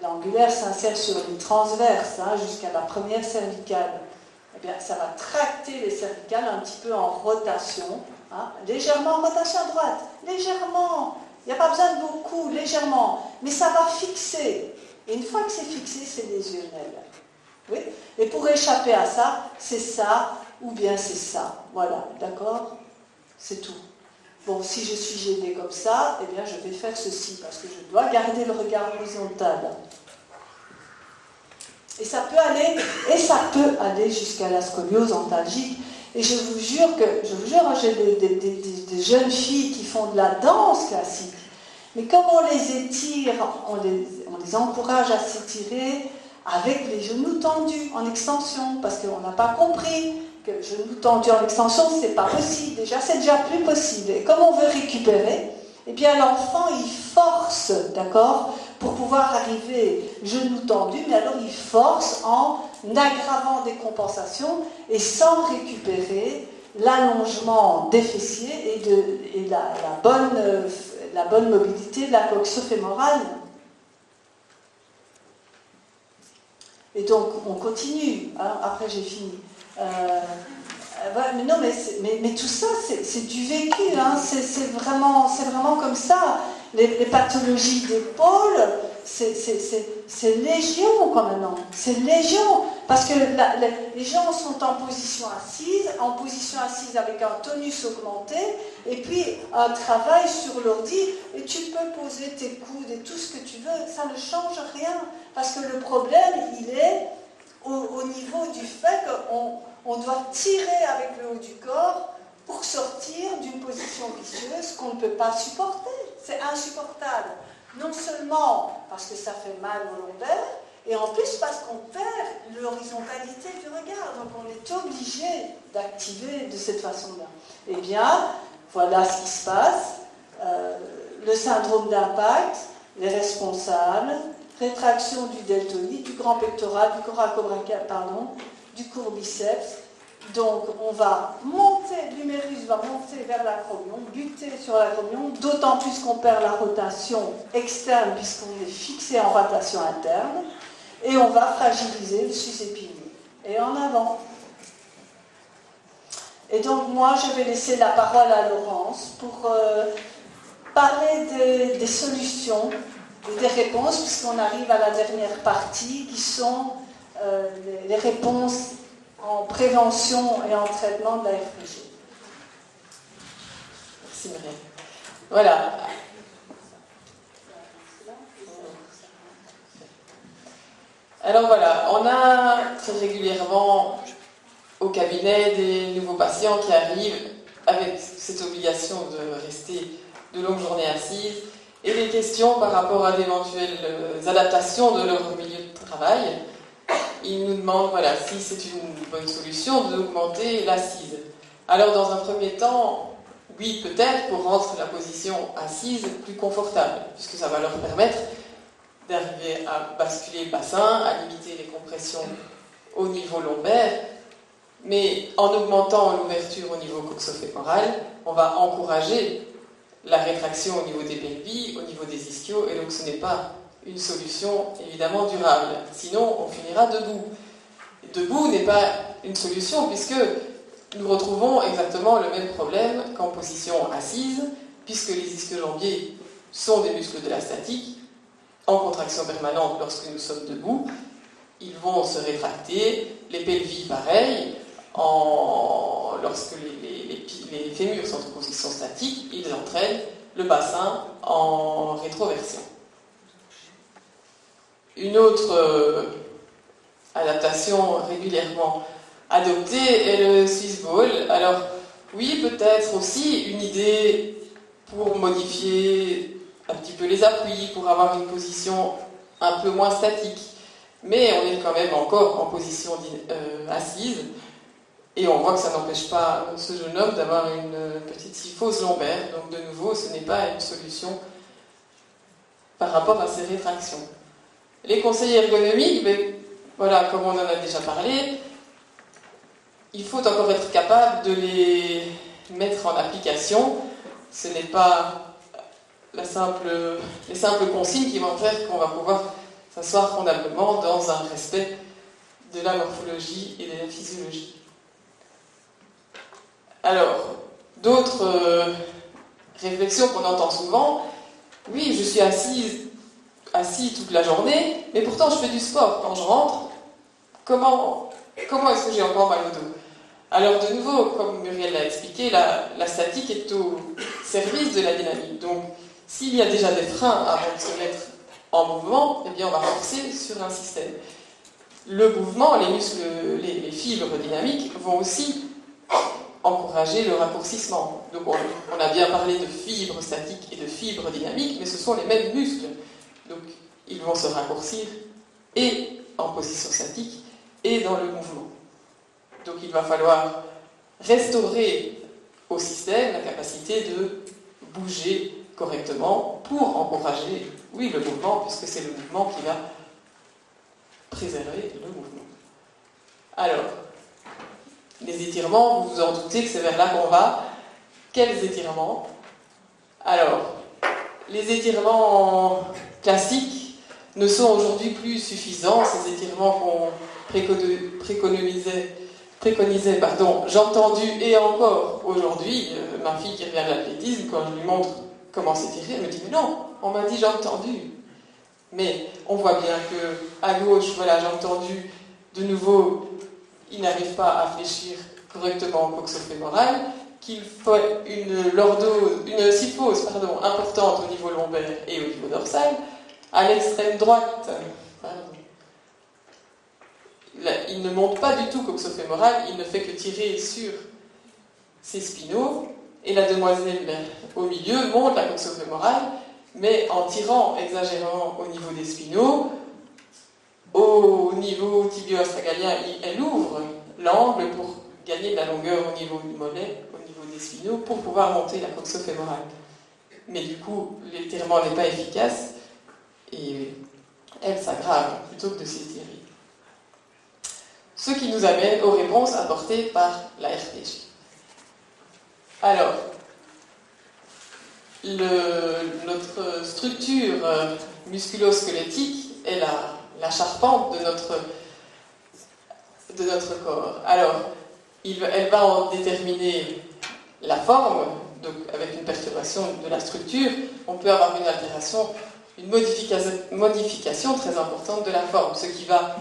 A: l'angulaire s'insère sur une transverse hein, jusqu'à la première cervicale, eh bien, ça va tracter les cervicales un petit peu en rotation, hein, légèrement en rotation à droite, légèrement. Il n'y a pas besoin de beaucoup, légèrement. Mais ça va fixer. Et une fois que c'est fixé, c'est lésionnel. Et pour échapper à ça, c'est ça ou bien c'est ça. Voilà, d'accord? C'est tout. Bon, si je suis gêné comme ça, eh bien je vais faire ceci parce que je dois garder le regard horizontal. Et ça peut aller, et ça peut aller jusqu'à la scoliose antalgique. Et je vous jure que, je vous jure, j'ai des, jeunes filles qui font de la danse classique. Mais comme on les étire, on les encourage à s'étirer, avec les genoux tendus en extension, parce qu'on n'a pas compris que genoux tendus en extension, c'est pas possible. Déjà, c'est déjà plus possible. Et comme on veut récupérer, eh bien l'enfant, il force, d'accord, pour pouvoir arriver genoux tendus, mais alors il force en aggravant des compensations et sans récupérer l'allongement des fessiers et, de, la, bonne, la bonne mobilité de la coxo-fémorale. Et donc, on continue. Hein, après, j'ai fini. Euh, euh, mais non, mais, mais, tout ça, c'est du vécu. Hein, c'est vraiment, vraiment comme ça. Les, pathologies d'épaule, c'est légion quand même. C'est légion. Parce que les gens sont en position assise, en position assise avec un tonus augmenté, et puis un travail sur l'ordi, et tu peux poser tes coudes et tout ce que tu veux, ça ne change rien. Parce que le problème, il est au, niveau du fait qu'on on doit tirer avec le haut du corps pour sortir d'une position vicieuse qu'on ne peut pas supporter. C'est insupportable. Non seulement parce que ça fait mal au lombaire, et en plus parce qu'on perd l'horizontalité du regard. Donc on est obligé d'activer de cette façon-là. Eh bien, voilà ce qui se passe. Euh, le syndrome d'impact, les responsables, rétraction du deltoïde, du grand pectoral, du coracobrachial, pardon, du courbiceps. Donc on va monter, l'humérus va monter vers l'acromion, buter sur l'acromion, d'autant plus qu'on perd la rotation externe puisqu'on est fixé en rotation interne, et on va fragiliser le sus-épinier. Et en avant. Et donc moi je vais laisser la parole à Laurence pour euh, parler des solutions des réponses, puisqu'on arrive à la dernière partie, qui sont euh, les, réponses en prévention et en traitement de la FPG. Merci Mireille. Voilà.
B: Alors voilà, on a très régulièrement au cabinet des nouveaux patients qui arrivent avec cette obligation de rester de longues journées assises et des questions par rapport à d'éventuelles adaptations de leur milieu de travail. Ils nous demandent voilà, si c'est une bonne solution d'augmenter l'assise. Alors dans un premier temps, oui peut-être pour rendre la position assise plus confortable, puisque ça va leur permettre d'arriver à basculer le bassin, à limiter les compressions au niveau lombaire, mais en augmentant l'ouverture au niveau coxofémoral, on va encourager la rétraction au niveau des pelvis, au niveau des ischios, et donc ce n'est pas une solution évidemment durable. Sinon, on finira debout. Debout n'est pas une solution puisque nous retrouvons exactement le même problème qu'en position assise, puisque les ischio-jambiers sont des muscles de la statique, en contraction permanente lorsque nous sommes debout, ils vont se rétracter, les pelvis pareil, lorsque les, fémurs sont en position statique, ils entraînent le bassin en rétroversion. Une autre euh, adaptation régulièrement adoptée est le Swiss Ball. Alors oui, peut-être aussi une idée pour modifier un petit peu les appuis, pour avoir une position un peu moins statique. Mais on est quand même encore en position euh, assise. Et on voit que ça n'empêche pas ce jeune homme d'avoir une petite syphose lombaire. Donc de nouveau, ce n'est pas une solution par rapport à ces rétractions. Les conseils ergonomiques, ben, voilà, comme on en a déjà parlé, il faut encore être capable de les mettre en application. Ce n'est pas la simple, les simples consignes qui vont faire qu'on va pouvoir s'asseoir fondamentalement dans un respect de la morphologie et de la physiologie. Alors, d'autres euh, réflexions qu'on entend souvent, oui, je suis assise, assis toute la journée, mais pourtant je fais du sport. Quand je rentre, comment, comment est-ce que j'ai encore mal au dos? Alors de nouveau, comme Muriel l'a expliqué, la, statique est au service de la dynamique. Donc, s'il y a déjà des freins avant de se mettre en mouvement, eh bien on va forcer sur un système. Le mouvement, les muscles, les fibres dynamiques vont aussi encourager le raccourcissement. Donc on, a bien parlé de fibres statiques et de fibres dynamiques, mais ce sont les mêmes muscles. Donc ils vont se raccourcir et en position statique et dans le mouvement. Donc il va falloir restaurer au système la capacité de bouger correctement pour encourager, oui, le mouvement, puisque c'est le mouvement qui va préserver le mouvement. Alors, les étirements, vous vous en doutez que c'est vers là qu'on va. Quels étirements? Alors, les étirements classiques ne sont aujourd'hui plus suffisants. Ces étirements qu'on préconisait, préconisait pardon, j'ai entendu et encore aujourd'hui, euh, ma fille qui revient de l'athlétisme, quand je lui montre comment s'étirer, elle me dit Mais non, on m'a dit j'ai entendu. Mais on voit bien que à gauche, voilà, j'ai entendu de nouveau il n'arrive pas à fléchir correctement au coxofémoral, qu'il faut une lordose, une syphose pardon, importante au niveau lombaire et au niveau dorsal, à l'extrême droite. il ne monte pas du tout coxofémoral, il ne fait que tirer sur ses spinaux, et la demoiselle au milieu monte la coxofémorale, mais en tirant exagérément au niveau des spinaux, au niveau tibio-astragalien, elle ouvre l'angle pour gagner de la longueur au niveau du mollet, pour pouvoir monter la coxofémorale. Mais du coup, l'étirement n'est pas efficace et elle s'aggrave plutôt que de s'étirer. Ce qui nous amène aux réponses apportées par la RPG. Alors, notre structure musculo-squelettique est la la charpente de notre, de notre corps. Alors, elle va en déterminer la forme, donc avec une perturbation de la structure, on peut avoir une altération, une modification, très importante de la forme, ce qui va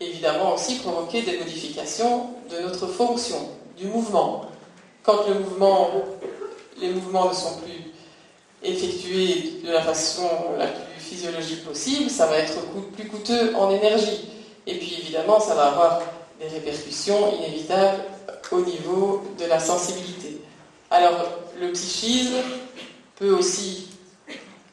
B: évidemment aussi provoquer des modifications de notre fonction, du mouvement. Quand les mouvements ne sont plus effectués de la façon la plus physiologique possible, ça va être plus coûteux en énergie. Et puis évidemment, ça va avoir des répercussions inévitables au niveau de la sensibilité. Alors, le psychisme peut aussi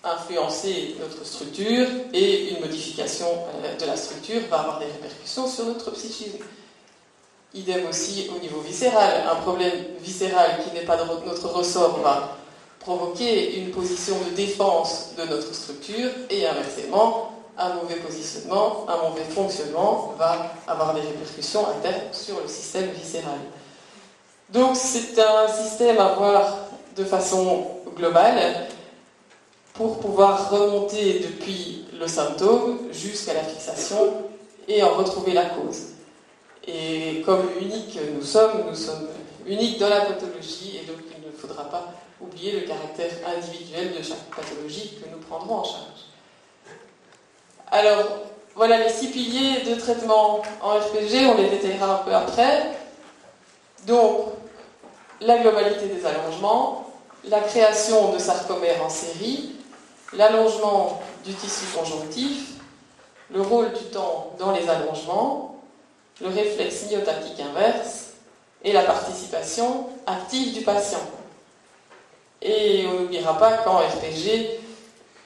B: influencer notre structure et une modification euh, de la structure va avoir des répercussions sur notre psychisme. Idem aussi au niveau viscéral. Un problème viscéral qui n'est pas de notre ressort va provoquer une position de défense de notre structure et inversement, un mauvais positionnement, un mauvais fonctionnement va avoir des répercussions internes sur le système viscéral. Donc c'est un système à voir de façon globale pour pouvoir remonter depuis le symptôme jusqu'à la fixation et en retrouver la cause. Et comme unique nous sommes, nous sommes uniques dans la pathologie et donc il ne faudra pas oublier le caractère individuel de chaque pathologie que nous prendrons en charge. Alors, voilà les six piliers de traitement en RPG, on les détaillera un peu après. Donc, la globalité des allongements, la création de sarcomères en série, l'allongement du tissu conjonctif, le rôle du temps dans les allongements, le réflexe myotactique inverse et la participation active du patient. Et on n'oubliera pas qu'en RPG,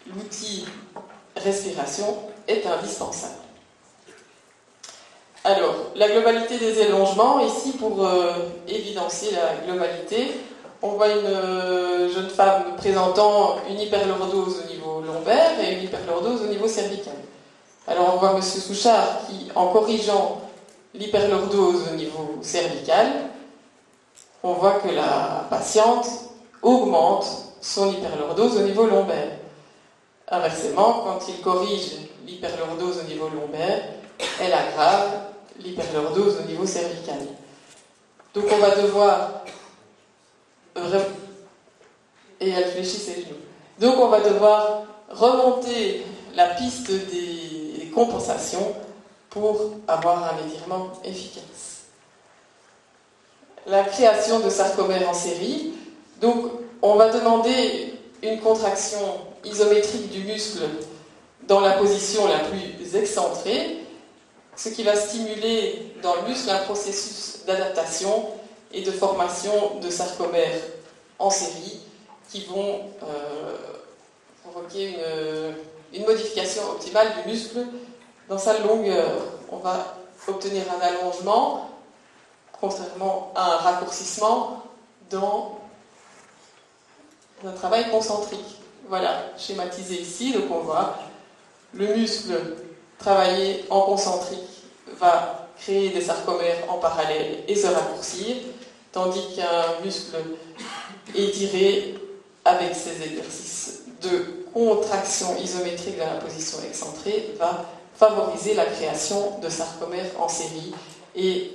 B: l'outil respiration est indispensable. Alors, la globalité des allongements, ici pour euh, évidencier la globalité, on voit une euh, jeune femme présentant une hyperlordose au niveau lombaire et une hyperlordose au niveau cervical. Alors on voit M. Souchard qui, en corrigeant l'hyperlordose au niveau cervical, on voit que la patiente augmente son hyperlordose au niveau lombaire. Inversement, quand il corrige l'hyperlordose au niveau lombaire, elle aggrave l'hyperlordose au niveau cervical. Donc on va devoir et elle fléchit ses genoux. Donc on va devoir remonter la piste des compensations pour avoir un étirement efficace. La création de sarcomères en série. Donc on va demander une contraction isométrique du muscle dans la position la plus excentrée, ce qui va stimuler dans le muscle un processus d'adaptation et de formation de sarcomères en série qui vont euh, provoquer une, modification optimale du muscle dans sa longueur. On va obtenir un allongement, contrairement à un raccourcissement dans un travail concentrique. Voilà, schématisé ici, donc on voit le muscle travailler en concentrique va créer des sarcomères en parallèle et se raccourcir, tandis qu'un muscle étiré avec ses exercices de contraction isométrique dans la position excentrée va favoriser la création de sarcomères en série et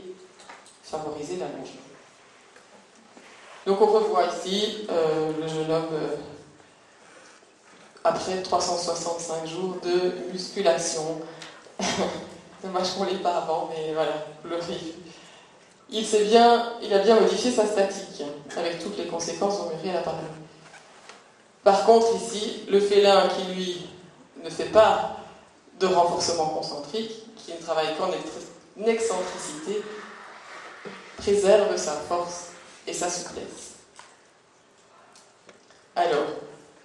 B: favoriser l'allongement. Donc on revoit ici euh, le jeune homme euh, après 365 jours de musculation. Dommage qu'on l'ait pas avant, mais voilà, le rive il, bien, il a bien modifié sa statique, avec toutes les conséquences dont Muriel a. Par contre, ici, le félin qui, lui, ne fait pas de renforcement concentrique, qui ne travaille qu'en excentricité, préserve sa force et sa souplesse. Alors,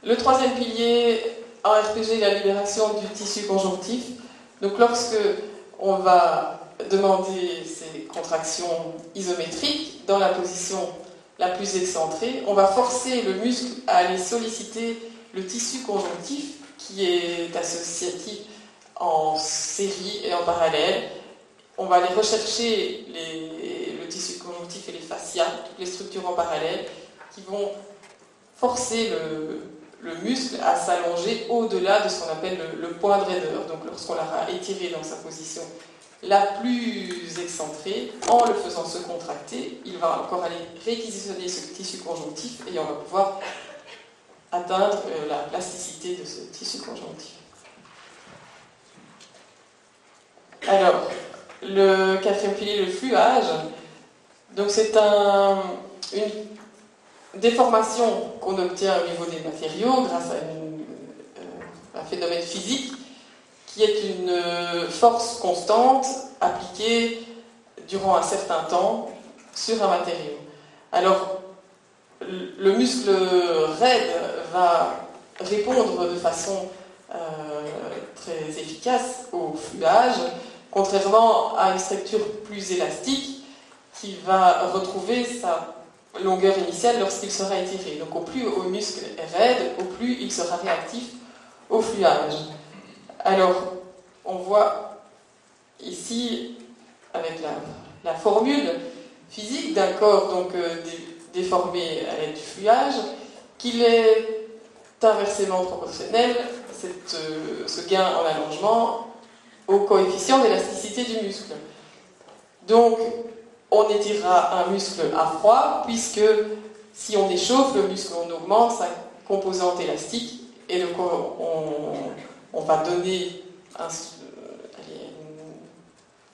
B: le troisième pilier en RPG, la libération du tissu conjonctif. Donc, lorsque on va demander ces contractions isométriques dans la position la plus excentrée, on va forcer le muscle à aller solliciter le tissu conjonctif qui est associatif en série et en parallèle. On va aller rechercher le tissu conjonctif et les fascias, toutes les structures en parallèle, qui vont forcer le, muscle à s'allonger au-delà de ce qu'on appelle le, le point de raideur. Donc lorsqu'on l'aura étiré dans sa position la plus excentrée, en le faisant se contracter, il va encore aller réquisitionner ce tissu conjonctif et on va pouvoir atteindre euh, la plasticité de ce tissu conjonctif. Alors, le quatrième pilier, le fluage. Donc c'est une déformation qu'on obtient au niveau des matériaux grâce à euh, un phénomène physique qui est une force constante appliquée durant un certain temps sur un matériau. Alors, le muscle raide va répondre de façon euh, très efficace au fluage, contrairement à une structure plus élastique qui va retrouver sa longueur initiale lorsqu'il sera étiré. Donc au plus le muscle est raide, au plus il sera réactif au fluage. Alors, on voit ici, avec la, formule physique d'un corps donc, euh, déformé à l'aide du fluage, qu'il est inversement proportionnel, euh, ce gain en allongement, au coefficient d'élasticité du muscle. Donc, on étirera un muscle à froid, puisque si on échauffe le muscle, on augmente sa composante élastique, et on, va donner une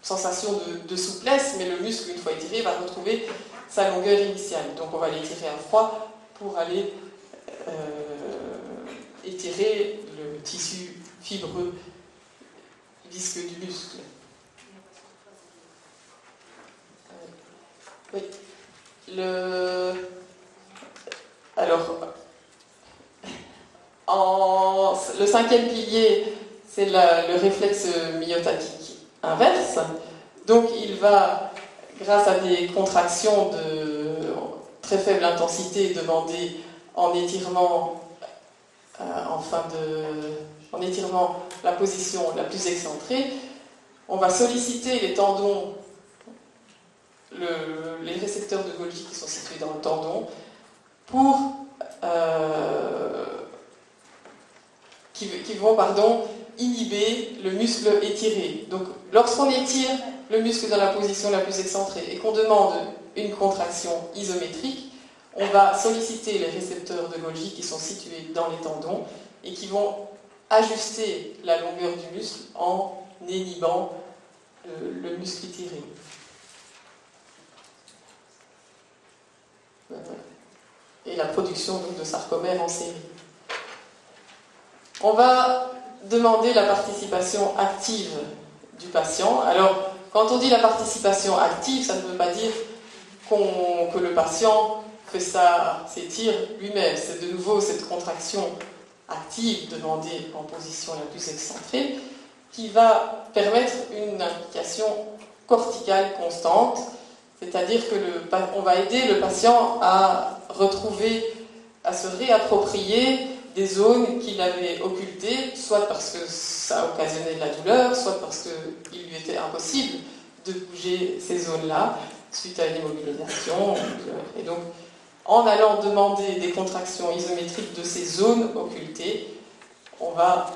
B: sensation de, souplesse, mais le muscle, une fois étiré, va retrouver sa longueur initiale. Donc on va l'étirer à froid pour aller euh, étirer le tissu fibreux visqueux du muscle. Oui. Le... Alors, le cinquième pilier, c'est le réflexe myotatique inverse. Donc, il va, grâce à des contractions de très faible intensité demandées en étirement euh, de, en étirement la position la plus excentrée, on va solliciter les tendons, les récepteurs de Golgi qui sont situés dans le tendon, pour euh, qui, vont inhiber le muscle étiré. Donc lorsqu'on étire le muscle dans la position la plus excentrée et qu'on demande une contraction isométrique, on va solliciter les récepteurs de Golgi qui sont situés dans les tendons et qui vont ajuster la longueur du muscle en inhibant le, muscle étiré. Et la production de sarcomères en série. On va demander la participation active du patient. Alors, quand on dit la participation active, ça ne veut pas dire que le patient fait ça s'étire lui-même. C'est de nouveau cette contraction active demandée en position la plus excentrée qui va permettre une implication corticale constante, c'est-à-dire que le, on va aider le patient à retrouver, à se réapproprier des zones qu'il avait occultées, soit parce que ça occasionnait de la douleur, soit parce qu'il lui était impossible de bouger ces zones-là suite à une immobilisation. Et donc, en allant demander des contractions isométriques de ces zones occultées, on va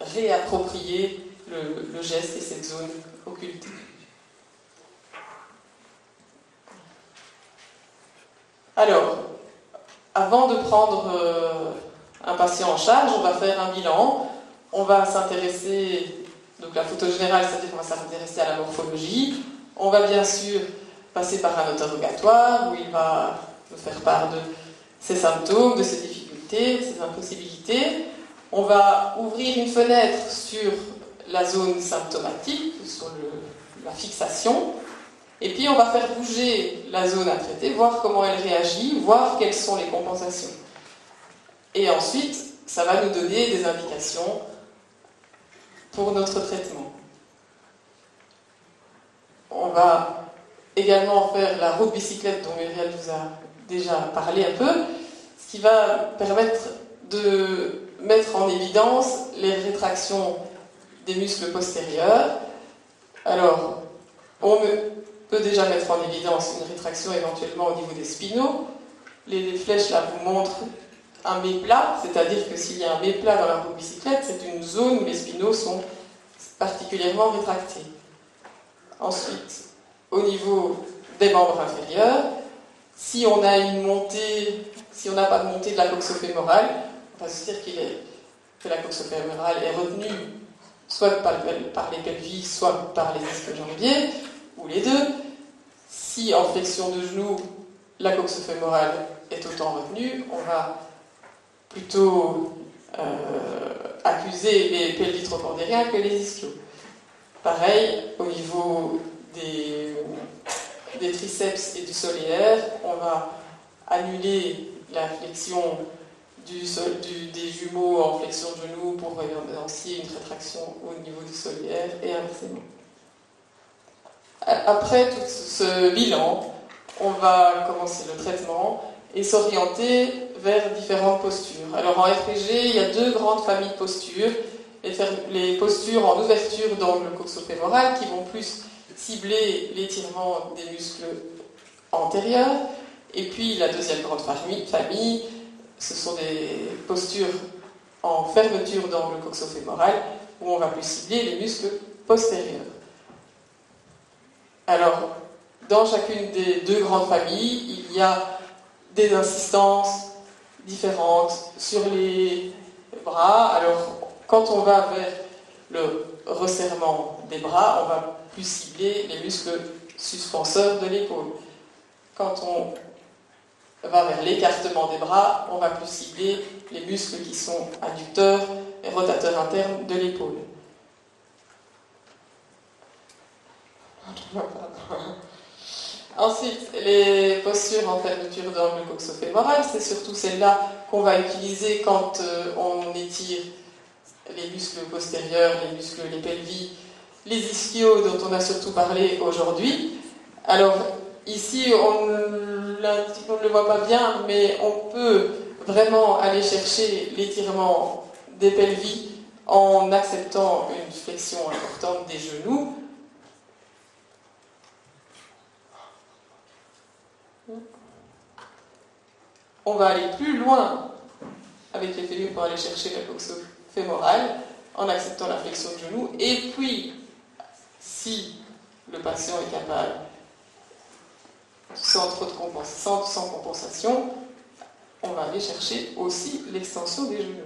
B: réapproprier le, geste et cette zone occultée. Alors, avant de prendre euh, un patient en charge, on va faire un bilan, on va s'intéresser, donc la photo générale, c'est-à-dire qu'on va s'intéresser à la morphologie, on va bien sûr passer par un interrogatoire où il va de faire part de ses symptômes, de ses difficultés, de ses impossibilités. On va ouvrir une fenêtre sur la zone symptomatique, sur la fixation, et puis on va faire bouger la zone à traiter, voir comment elle réagit, voir quelles sont les compensations. Et ensuite, ça va nous donner des indications pour notre traitement. On va également faire la route bicyclette dont Muriel vous a déjà parlé un peu, ce qui va permettre de mettre en évidence les rétractions des muscles postérieurs. Alors, on peut déjà mettre en évidence une rétraction éventuellement au niveau des spinaux. Les flèches là vous montrent un méplat, c'est-à-dire que s'il y a un méplat dans la roue bicyclette, c'est une zone où les spinaux sont particulièrement rétractés. Ensuite, au niveau des membres inférieurs, si on a une montée, si on n'a pas de montée de la coxofémorale, on va se dire que la coxofémorale est retenue soit par, les pelvis, soit par les disques jambiers, ou les deux. Si en flexion de genou, la coxofémorale est autant retenue, on va plutôt euh, accuser les pelvitrochondriens que les ischios. Pareil, au niveau des, triceps et du solaire, on va annuler la flexion des jumeaux en flexion de genou pour évidencier une rétraction au niveau du solaire et inversement. Après tout ce bilan, on va commencer le traitement et s'orienter vers différentes postures. Alors en RPG, il y a deux grandes familles de postures. Les, postures en ouverture d'angle coxofémoral qui vont plus cibler l'étirement des muscles antérieurs. Et puis la deuxième grande famille ce sont des postures en fermeture d'angle coxofémoral où on va plus cibler les muscles postérieurs. Alors, dans chacune des deux grandes familles, il y a des insistances différentes sur les bras. Alors, quand on va vers le resserrement des bras, on va plus cibler les muscles suspenseurs de l'épaule. Quand on va vers l'écartement des bras, on va plus cibler les muscles qui sont adducteurs et rotateurs internes de l'épaule. Ensuite, les postures en fermeture d'angle coxofémoral, c'est surtout celle-là qu'on va utiliser quand euh, on étire les muscles postérieurs, les muscles, les pelvis, les ischios dont on a surtout parlé aujourd'hui. Alors, ici, on ne le voit pas bien, mais on peut vraiment aller chercher l'étirement des pelvis en acceptant une flexion importante des genoux on va aller plus loin avec les félures pour aller chercher la fémorale en acceptant la flexion de genou. Et puis, si le patient est capable, sans de sans compensation, on va aller chercher aussi l'extension des genoux.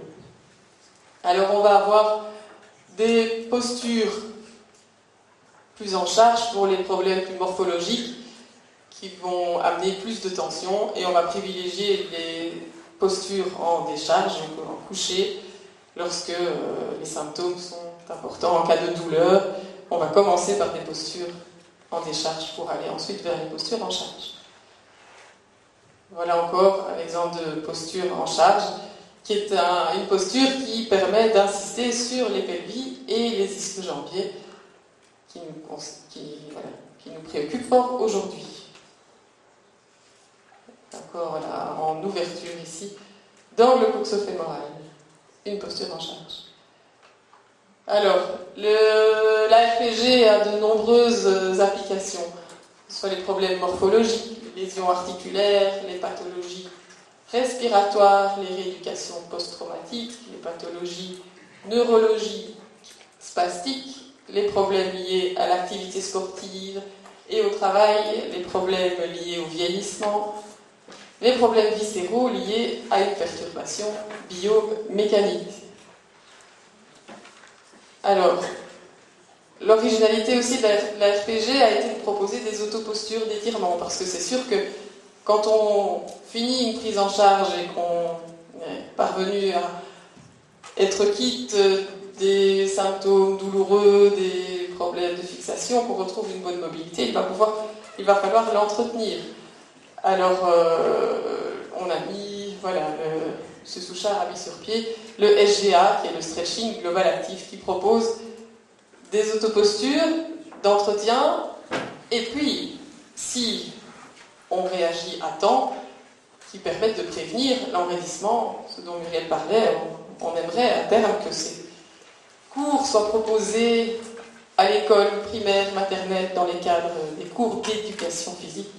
B: Alors on va avoir des postures plus en charge pour les problèmes plus morphologiques qui vont amener plus de tension et on va privilégier les postures en décharge, en coucher, lorsque euh, les symptômes sont importants en cas de douleur. On va commencer par des postures en décharge pour aller ensuite vers les postures en charge. Voilà encore un exemple de posture en charge, qui est une posture qui permet d'insister sur les pelvis et les ischio-jambiers, qui qui nous préoccupent fort aujourd'hui là, en ouverture ici, dans le coxofémoral. Une posture en charge. Alors, le, la RPG a de nombreuses applications, soit les problèmes morphologiques, les lésions articulaires, les pathologies respiratoires, les rééducations post-traumatiques, les pathologies neurologiques, spastiques, les problèmes liés à l'activité sportive et au travail, les problèmes liés au vieillissement, les problèmes viscéraux liés à une perturbation biomécanique. Alors, l'originalité aussi de la, RPG a été de proposer des autopostures d'étirement, parce que c'est sûr que quand on finit une prise en charge et qu'on est parvenu à être quitte des symptômes douloureux, des problèmes de fixation, qu'on retrouve une bonne mobilité, il va, pouvoir, il va falloir l'entretenir. Alors, euh, on a mis, voilà, ce Souchard a mis sur pied le SGA, qui est le Stretching Global Active, qui propose des autopostures d'entretien, et puis, si on réagit à temps, qui permettent de prévenir l'enraidissement, ce dont Muriel parlait, on aimerait à terme que ces cours soient proposés à l'école primaire, maternelle, dans les cadres des cours d'éducation physique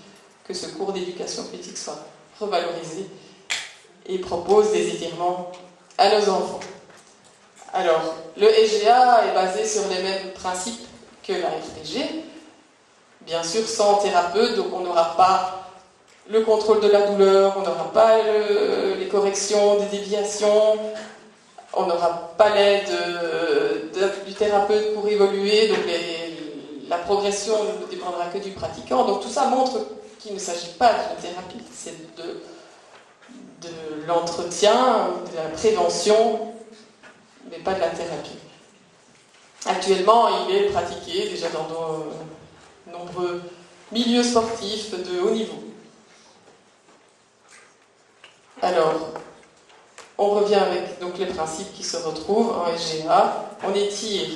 B: que ce cours d'éducation physique soit revalorisé et propose des étirements à nos enfants. Alors, le SGA est basé sur les mêmes principes que la FPG, bien sûr sans thérapeute, donc on n'aura pas le contrôle de la douleur, on n'aura pas les corrections des déviations, on n'aura pas l'aide du thérapeute pour évoluer, donc la progression ne dépendra que du pratiquant. Donc tout ça montre qu'il ne s'agit pas d'une thérapie, c'est de, de l'entretien, de la prévention, n'est pas de la thérapie. Actuellement, il est pratiqué déjà dans de nombreux milieux sportifs de haut niveau. Alors, on revient avec donc, les principes qui se retrouvent en SGA. On étire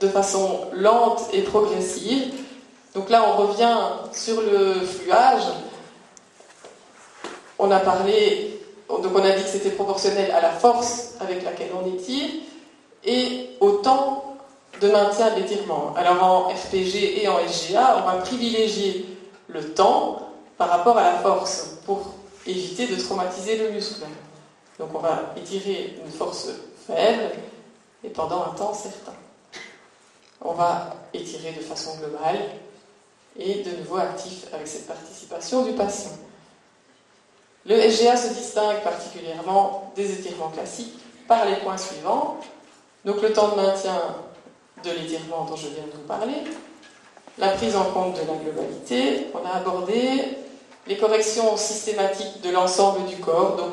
B: de façon lente et progressive. Donc là, on revient sur le fluage. On a parlé, donc on a dit que c'était proportionnel à la force avec laquelle on étire et au temps de maintien de l'étirement. Alors en RPG et en SGA, on va privilégier le temps par rapport à la force pour éviter de traumatiser le muscle. Donc on va étirer une force faible et pendant un temps certain. On va étirer de façon globale et de nouveau actif avec cette participation du patient. Le SGA se distingue particulièrement des étirements classiques par les points suivants. Donc le temps de maintien de l'étirement dont je viens de vous parler, la prise en compte de la globalité, on a abordé les corrections systématiques de l'ensemble du corps, donc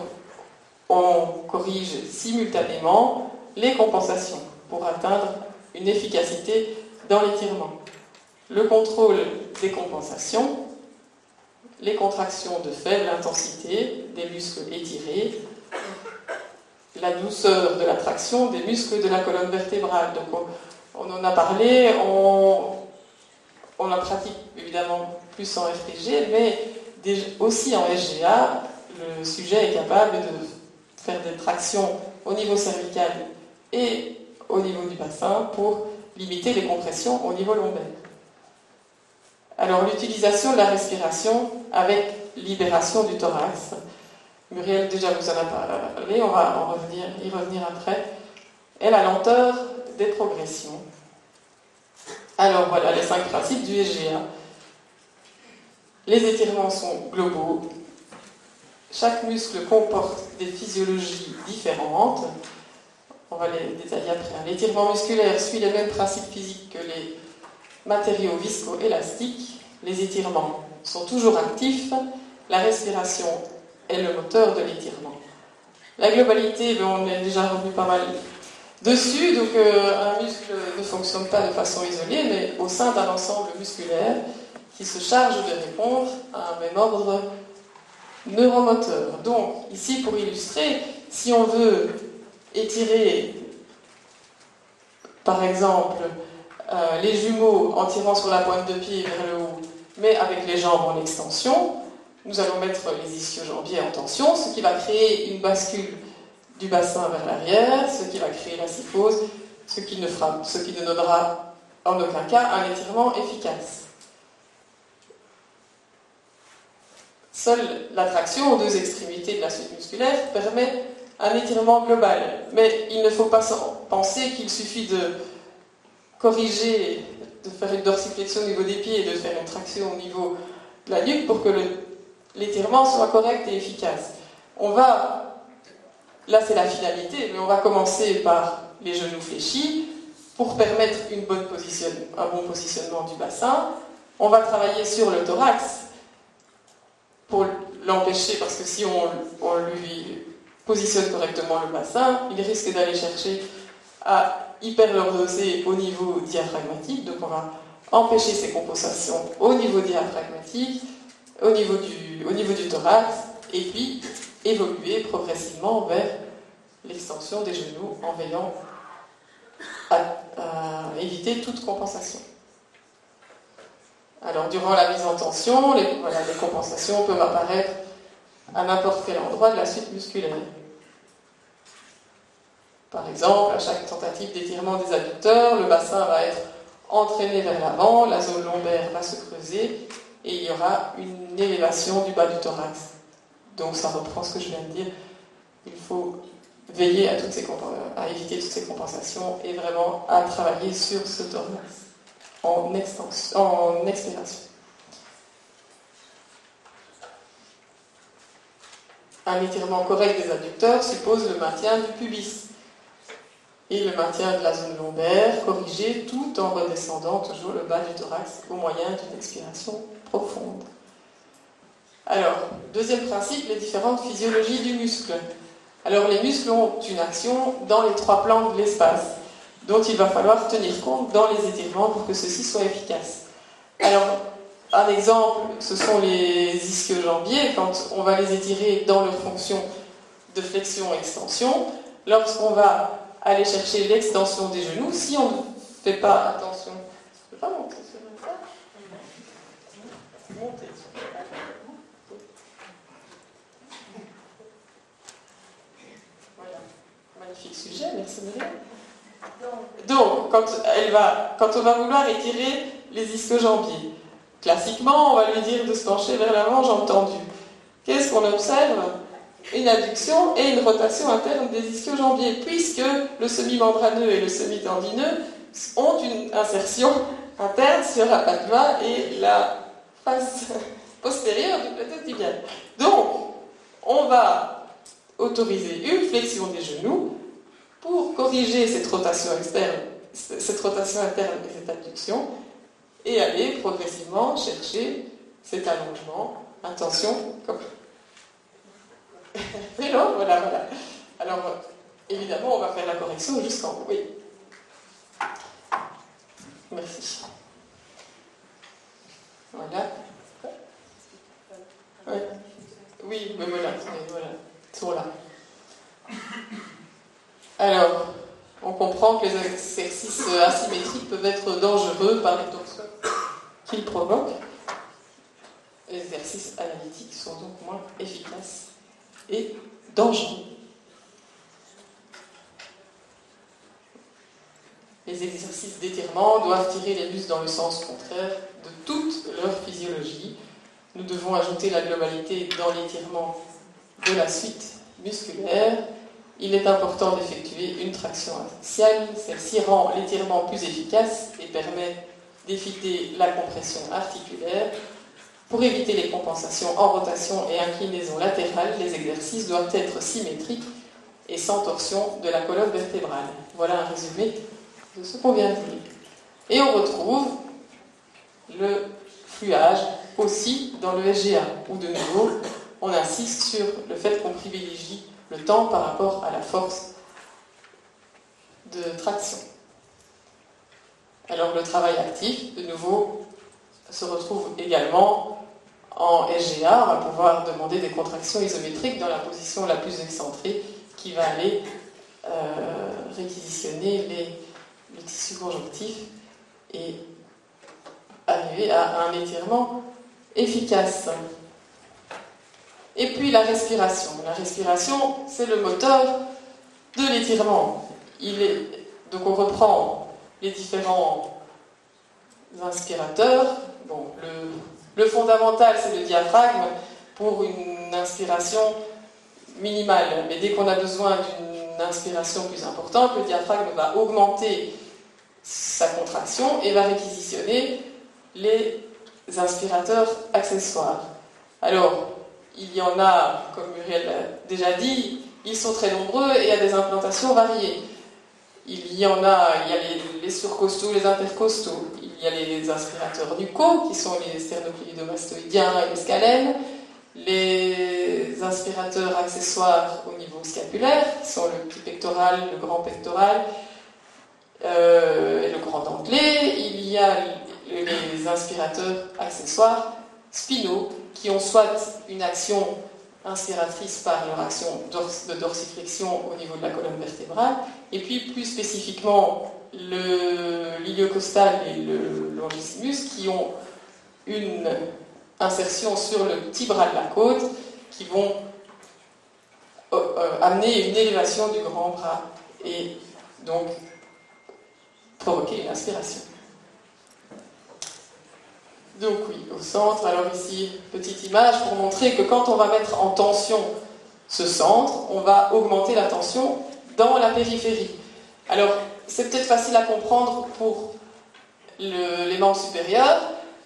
B: on corrige simultanément les compensations pour atteindre une efficacité dans l'étirement. Le contrôle des compensations, les contractions de faible intensité des muscles étirés, la douceur de la traction des muscles de la colonne vertébrale. Donc on, en a parlé, on, on en pratique évidemment plus en FPG, mais aussi en SGA, le sujet est capable de faire des tractions au niveau cervical et au niveau du bassin pour limiter les compressions au niveau lombaire. Alors l'utilisation de la respiration avec libération du thorax. Muriel déjà vous en a parlé, on va en y revenir après. Et la lenteur des progressions. Alors voilà les cinq principes du SGA. Les étirements sont globaux. Chaque muscle comporte des physiologies différentes. On va les détailler après. L'étirement musculaire suit les mêmes principes physiques que les matériaux visco-élastiques. Les étirements sont toujours actifs. La respiration est le moteur de l'étirement. La globalité, ben, on est déjà revenu pas mal dessus. Donc, euh, un muscle ne fonctionne pas de façon isolée, mais au sein d'un ensemble musculaire qui se charge de répondre à un même ordre neuromoteur. Donc, ici, pour illustrer, si on veut étirer, par exemple, euh, les jumeaux en tirant sur la pointe de pied vers le haut, mais avec les jambes en extension, nous allons mettre les ischio-jambiers en tension, ce qui va créer une bascule du bassin vers l'arrière, ce qui va créer la syphose, ce qui ne, ce qui ne donnera en aucun cas un étirement efficace. Seule l'attraction aux deux extrémités de la suite musculaire permet un étirement global. Mais il ne faut pas penser qu'il suffit de corriger, de faire une dorsiflexion au niveau des pieds et de faire une traction au niveau de la nuque pour que l'étirement soit correct et efficace. On va, là c'est la finalité, mais on va commencer par les genoux fléchis pour permettre une bonne position, un bon positionnement du bassin. On va travailler sur le thorax pour l'empêcher, parce que si on, lui positionne correctement le bassin, il risque d'aller chercher à hyperlordoser au niveau diaphragmatique, donc on va empêcher ces compensations au niveau diaphragmatique, au niveau du, au niveau du thorax, et puis évoluer progressivement vers l'extension des genoux en veillant à éviter toute compensation. Alors, durant la mise en tension, les, compensations peuvent apparaître à n'importe quel endroit de la suite musculaire. Par exemple, à chaque tentative d'étirement des adducteurs, le bassin va être entraîné vers l'avant, la zone lombaire va se creuser et il y aura une élévation du bas du thorax. Donc ça reprend ce que je viens de dire. Il faut veiller à, éviter toutes ces compensations et vraiment à travailler sur ce thorax en, en expiration. Un étirement correct des adducteurs suppose le maintien du pubis et le maintien de la zone lombaire corrigée tout en redescendant toujours le bas du thorax au moyen d'une expiration profonde. Alors, deuxième principe, les différentes physiologies du muscle. Alors les muscles ont une action dans les trois plans de l'espace, dont il va falloir tenir compte dans les étirements pour que ceci soit efficace. Alors, un exemple, ce sont les ischio-jambiers, quand on va les étirer dans leur fonction de flexion-extension, lorsqu'on va aller chercher l'extension des genoux, si on ne fait pas attention, je peux pas monter sur ça Monter Voilà, magnifique sujet, merci Myriam. Donc, quand, elle va, quand on va vouloir étirer les ischio-jambiers, classiquement, on va lui dire de se pencher vers l'avant, jambes tendues. Qu'est-ce qu'on observe? Une adduction et une rotation interne des ischio-jambiers, puisque le semi-membraneux et le semi-tendineux ont une insertion interne sur la patva et la face postérieure du plateau tibial. Donc, on va autoriser une flexion des genoux pour corriger cette rotation externe, cette rotation interne et cette abduction, et aller progressivement chercher cet allongement. Attention, comme. voilà, voilà. Alors, évidemment, on va faire la correction jusqu'en haut. Oui. Merci. Voilà. Oui, mais voilà, voilà. Sont là. Alors, on comprend que les exercices asymétriques peuvent être dangereux par les torsions qu'ils provoquent. Les exercices analytiques sont donc moins efficaces et dangereux. Les exercices d'étirement doivent tirer les muscles dans le sens contraire de toute leur physiologie. Nous devons ajouter la globalité dans l'étirement de la suite musculaire il est important d'effectuer une traction axiale. Celle-ci rend l'étirement plus efficace et permet d'éviter la compression articulaire. Pour éviter les compensations en rotation et inclinaison latérale, les exercices doivent être symétriques et sans torsion de la colonne vertébrale. Voilà un résumé de ce qu'on vient de dire. Et on retrouve le fluage aussi dans le SGA, où de nouveau, on insiste sur le fait qu'on privilégie le temps par rapport à la force de traction. Alors le travail actif, de nouveau, se retrouve également en SGA. On va pouvoir demander des contractions isométriques dans la position la plus excentrée qui va aller euh, réquisitionner les, le tissu conjonctif et arriver à un étirement efficace. Et puis la respiration. La respiration, c'est le moteur de l'étirement. Donc on reprend les différents inspirateurs. Le, fondamental, c'est le diaphragme pour une inspiration minimale. Mais dès qu'on a besoin d'une inspiration plus importante, le diaphragme va augmenter sa contraction et va réquisitionner les inspirateurs accessoires. Alors, il y en a, comme Muriel l'a déjà dit, ils sont très nombreux et a des implantations variées. Il y en a, il y a les, surcostaux, les intercostaux, il y a les inspirateurs nucaux, qui sont les sternocleidomastoïdiens et les scalènes, les inspirateurs accessoires au niveau scapulaire, qui sont le petit pectoral, le grand pectoral euh, et le grand dentelé. Il y a les inspirateurs accessoires spinaux, qui ont soit une action inspiratrice par leur action de dorsiflexion au niveau de la colonne vertébrale, et puis plus spécifiquement l'iliocostal et le longissimus qui ont une insertion sur le petit bras de la côte qui vont euh, euh, amener une élévation du grand bras et donc provoquer une inspiration. Donc oui, au centre, alors ici, petite image pour montrer que quand on va mettre en tension ce centre, on va augmenter la tension dans la périphérie. Alors, c'est peut-être facile à comprendre pour les membres supérieurs.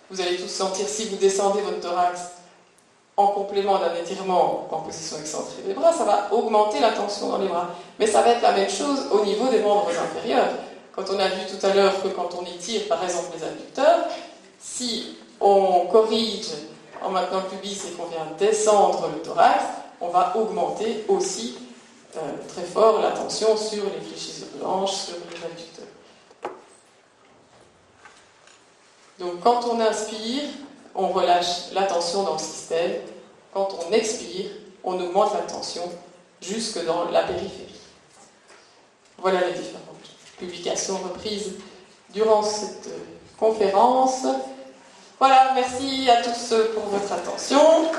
B: Vous allez tous sentir si vous descendez votre thorax en complément d'un étirement en position excentrée des bras, ça va augmenter la tension dans les bras. Mais ça va être la même chose au niveau des membres inférieurs. Quand on a vu tout à l'heure que quand on étire par exemple les adducteurs, si on corrige en maintenant le pubis et qu'on vient descendre le thorax, on va augmenter aussi euh, très fort l'attention sur les fléchissures blanches, les adducteurs. Donc quand on inspire, on relâche la tension dans le système. Quand on expire, on augmente la tension jusque dans la périphérie. Voilà les différentes publications reprises durant cette conférence. Voilà, merci à tous pour votre attention.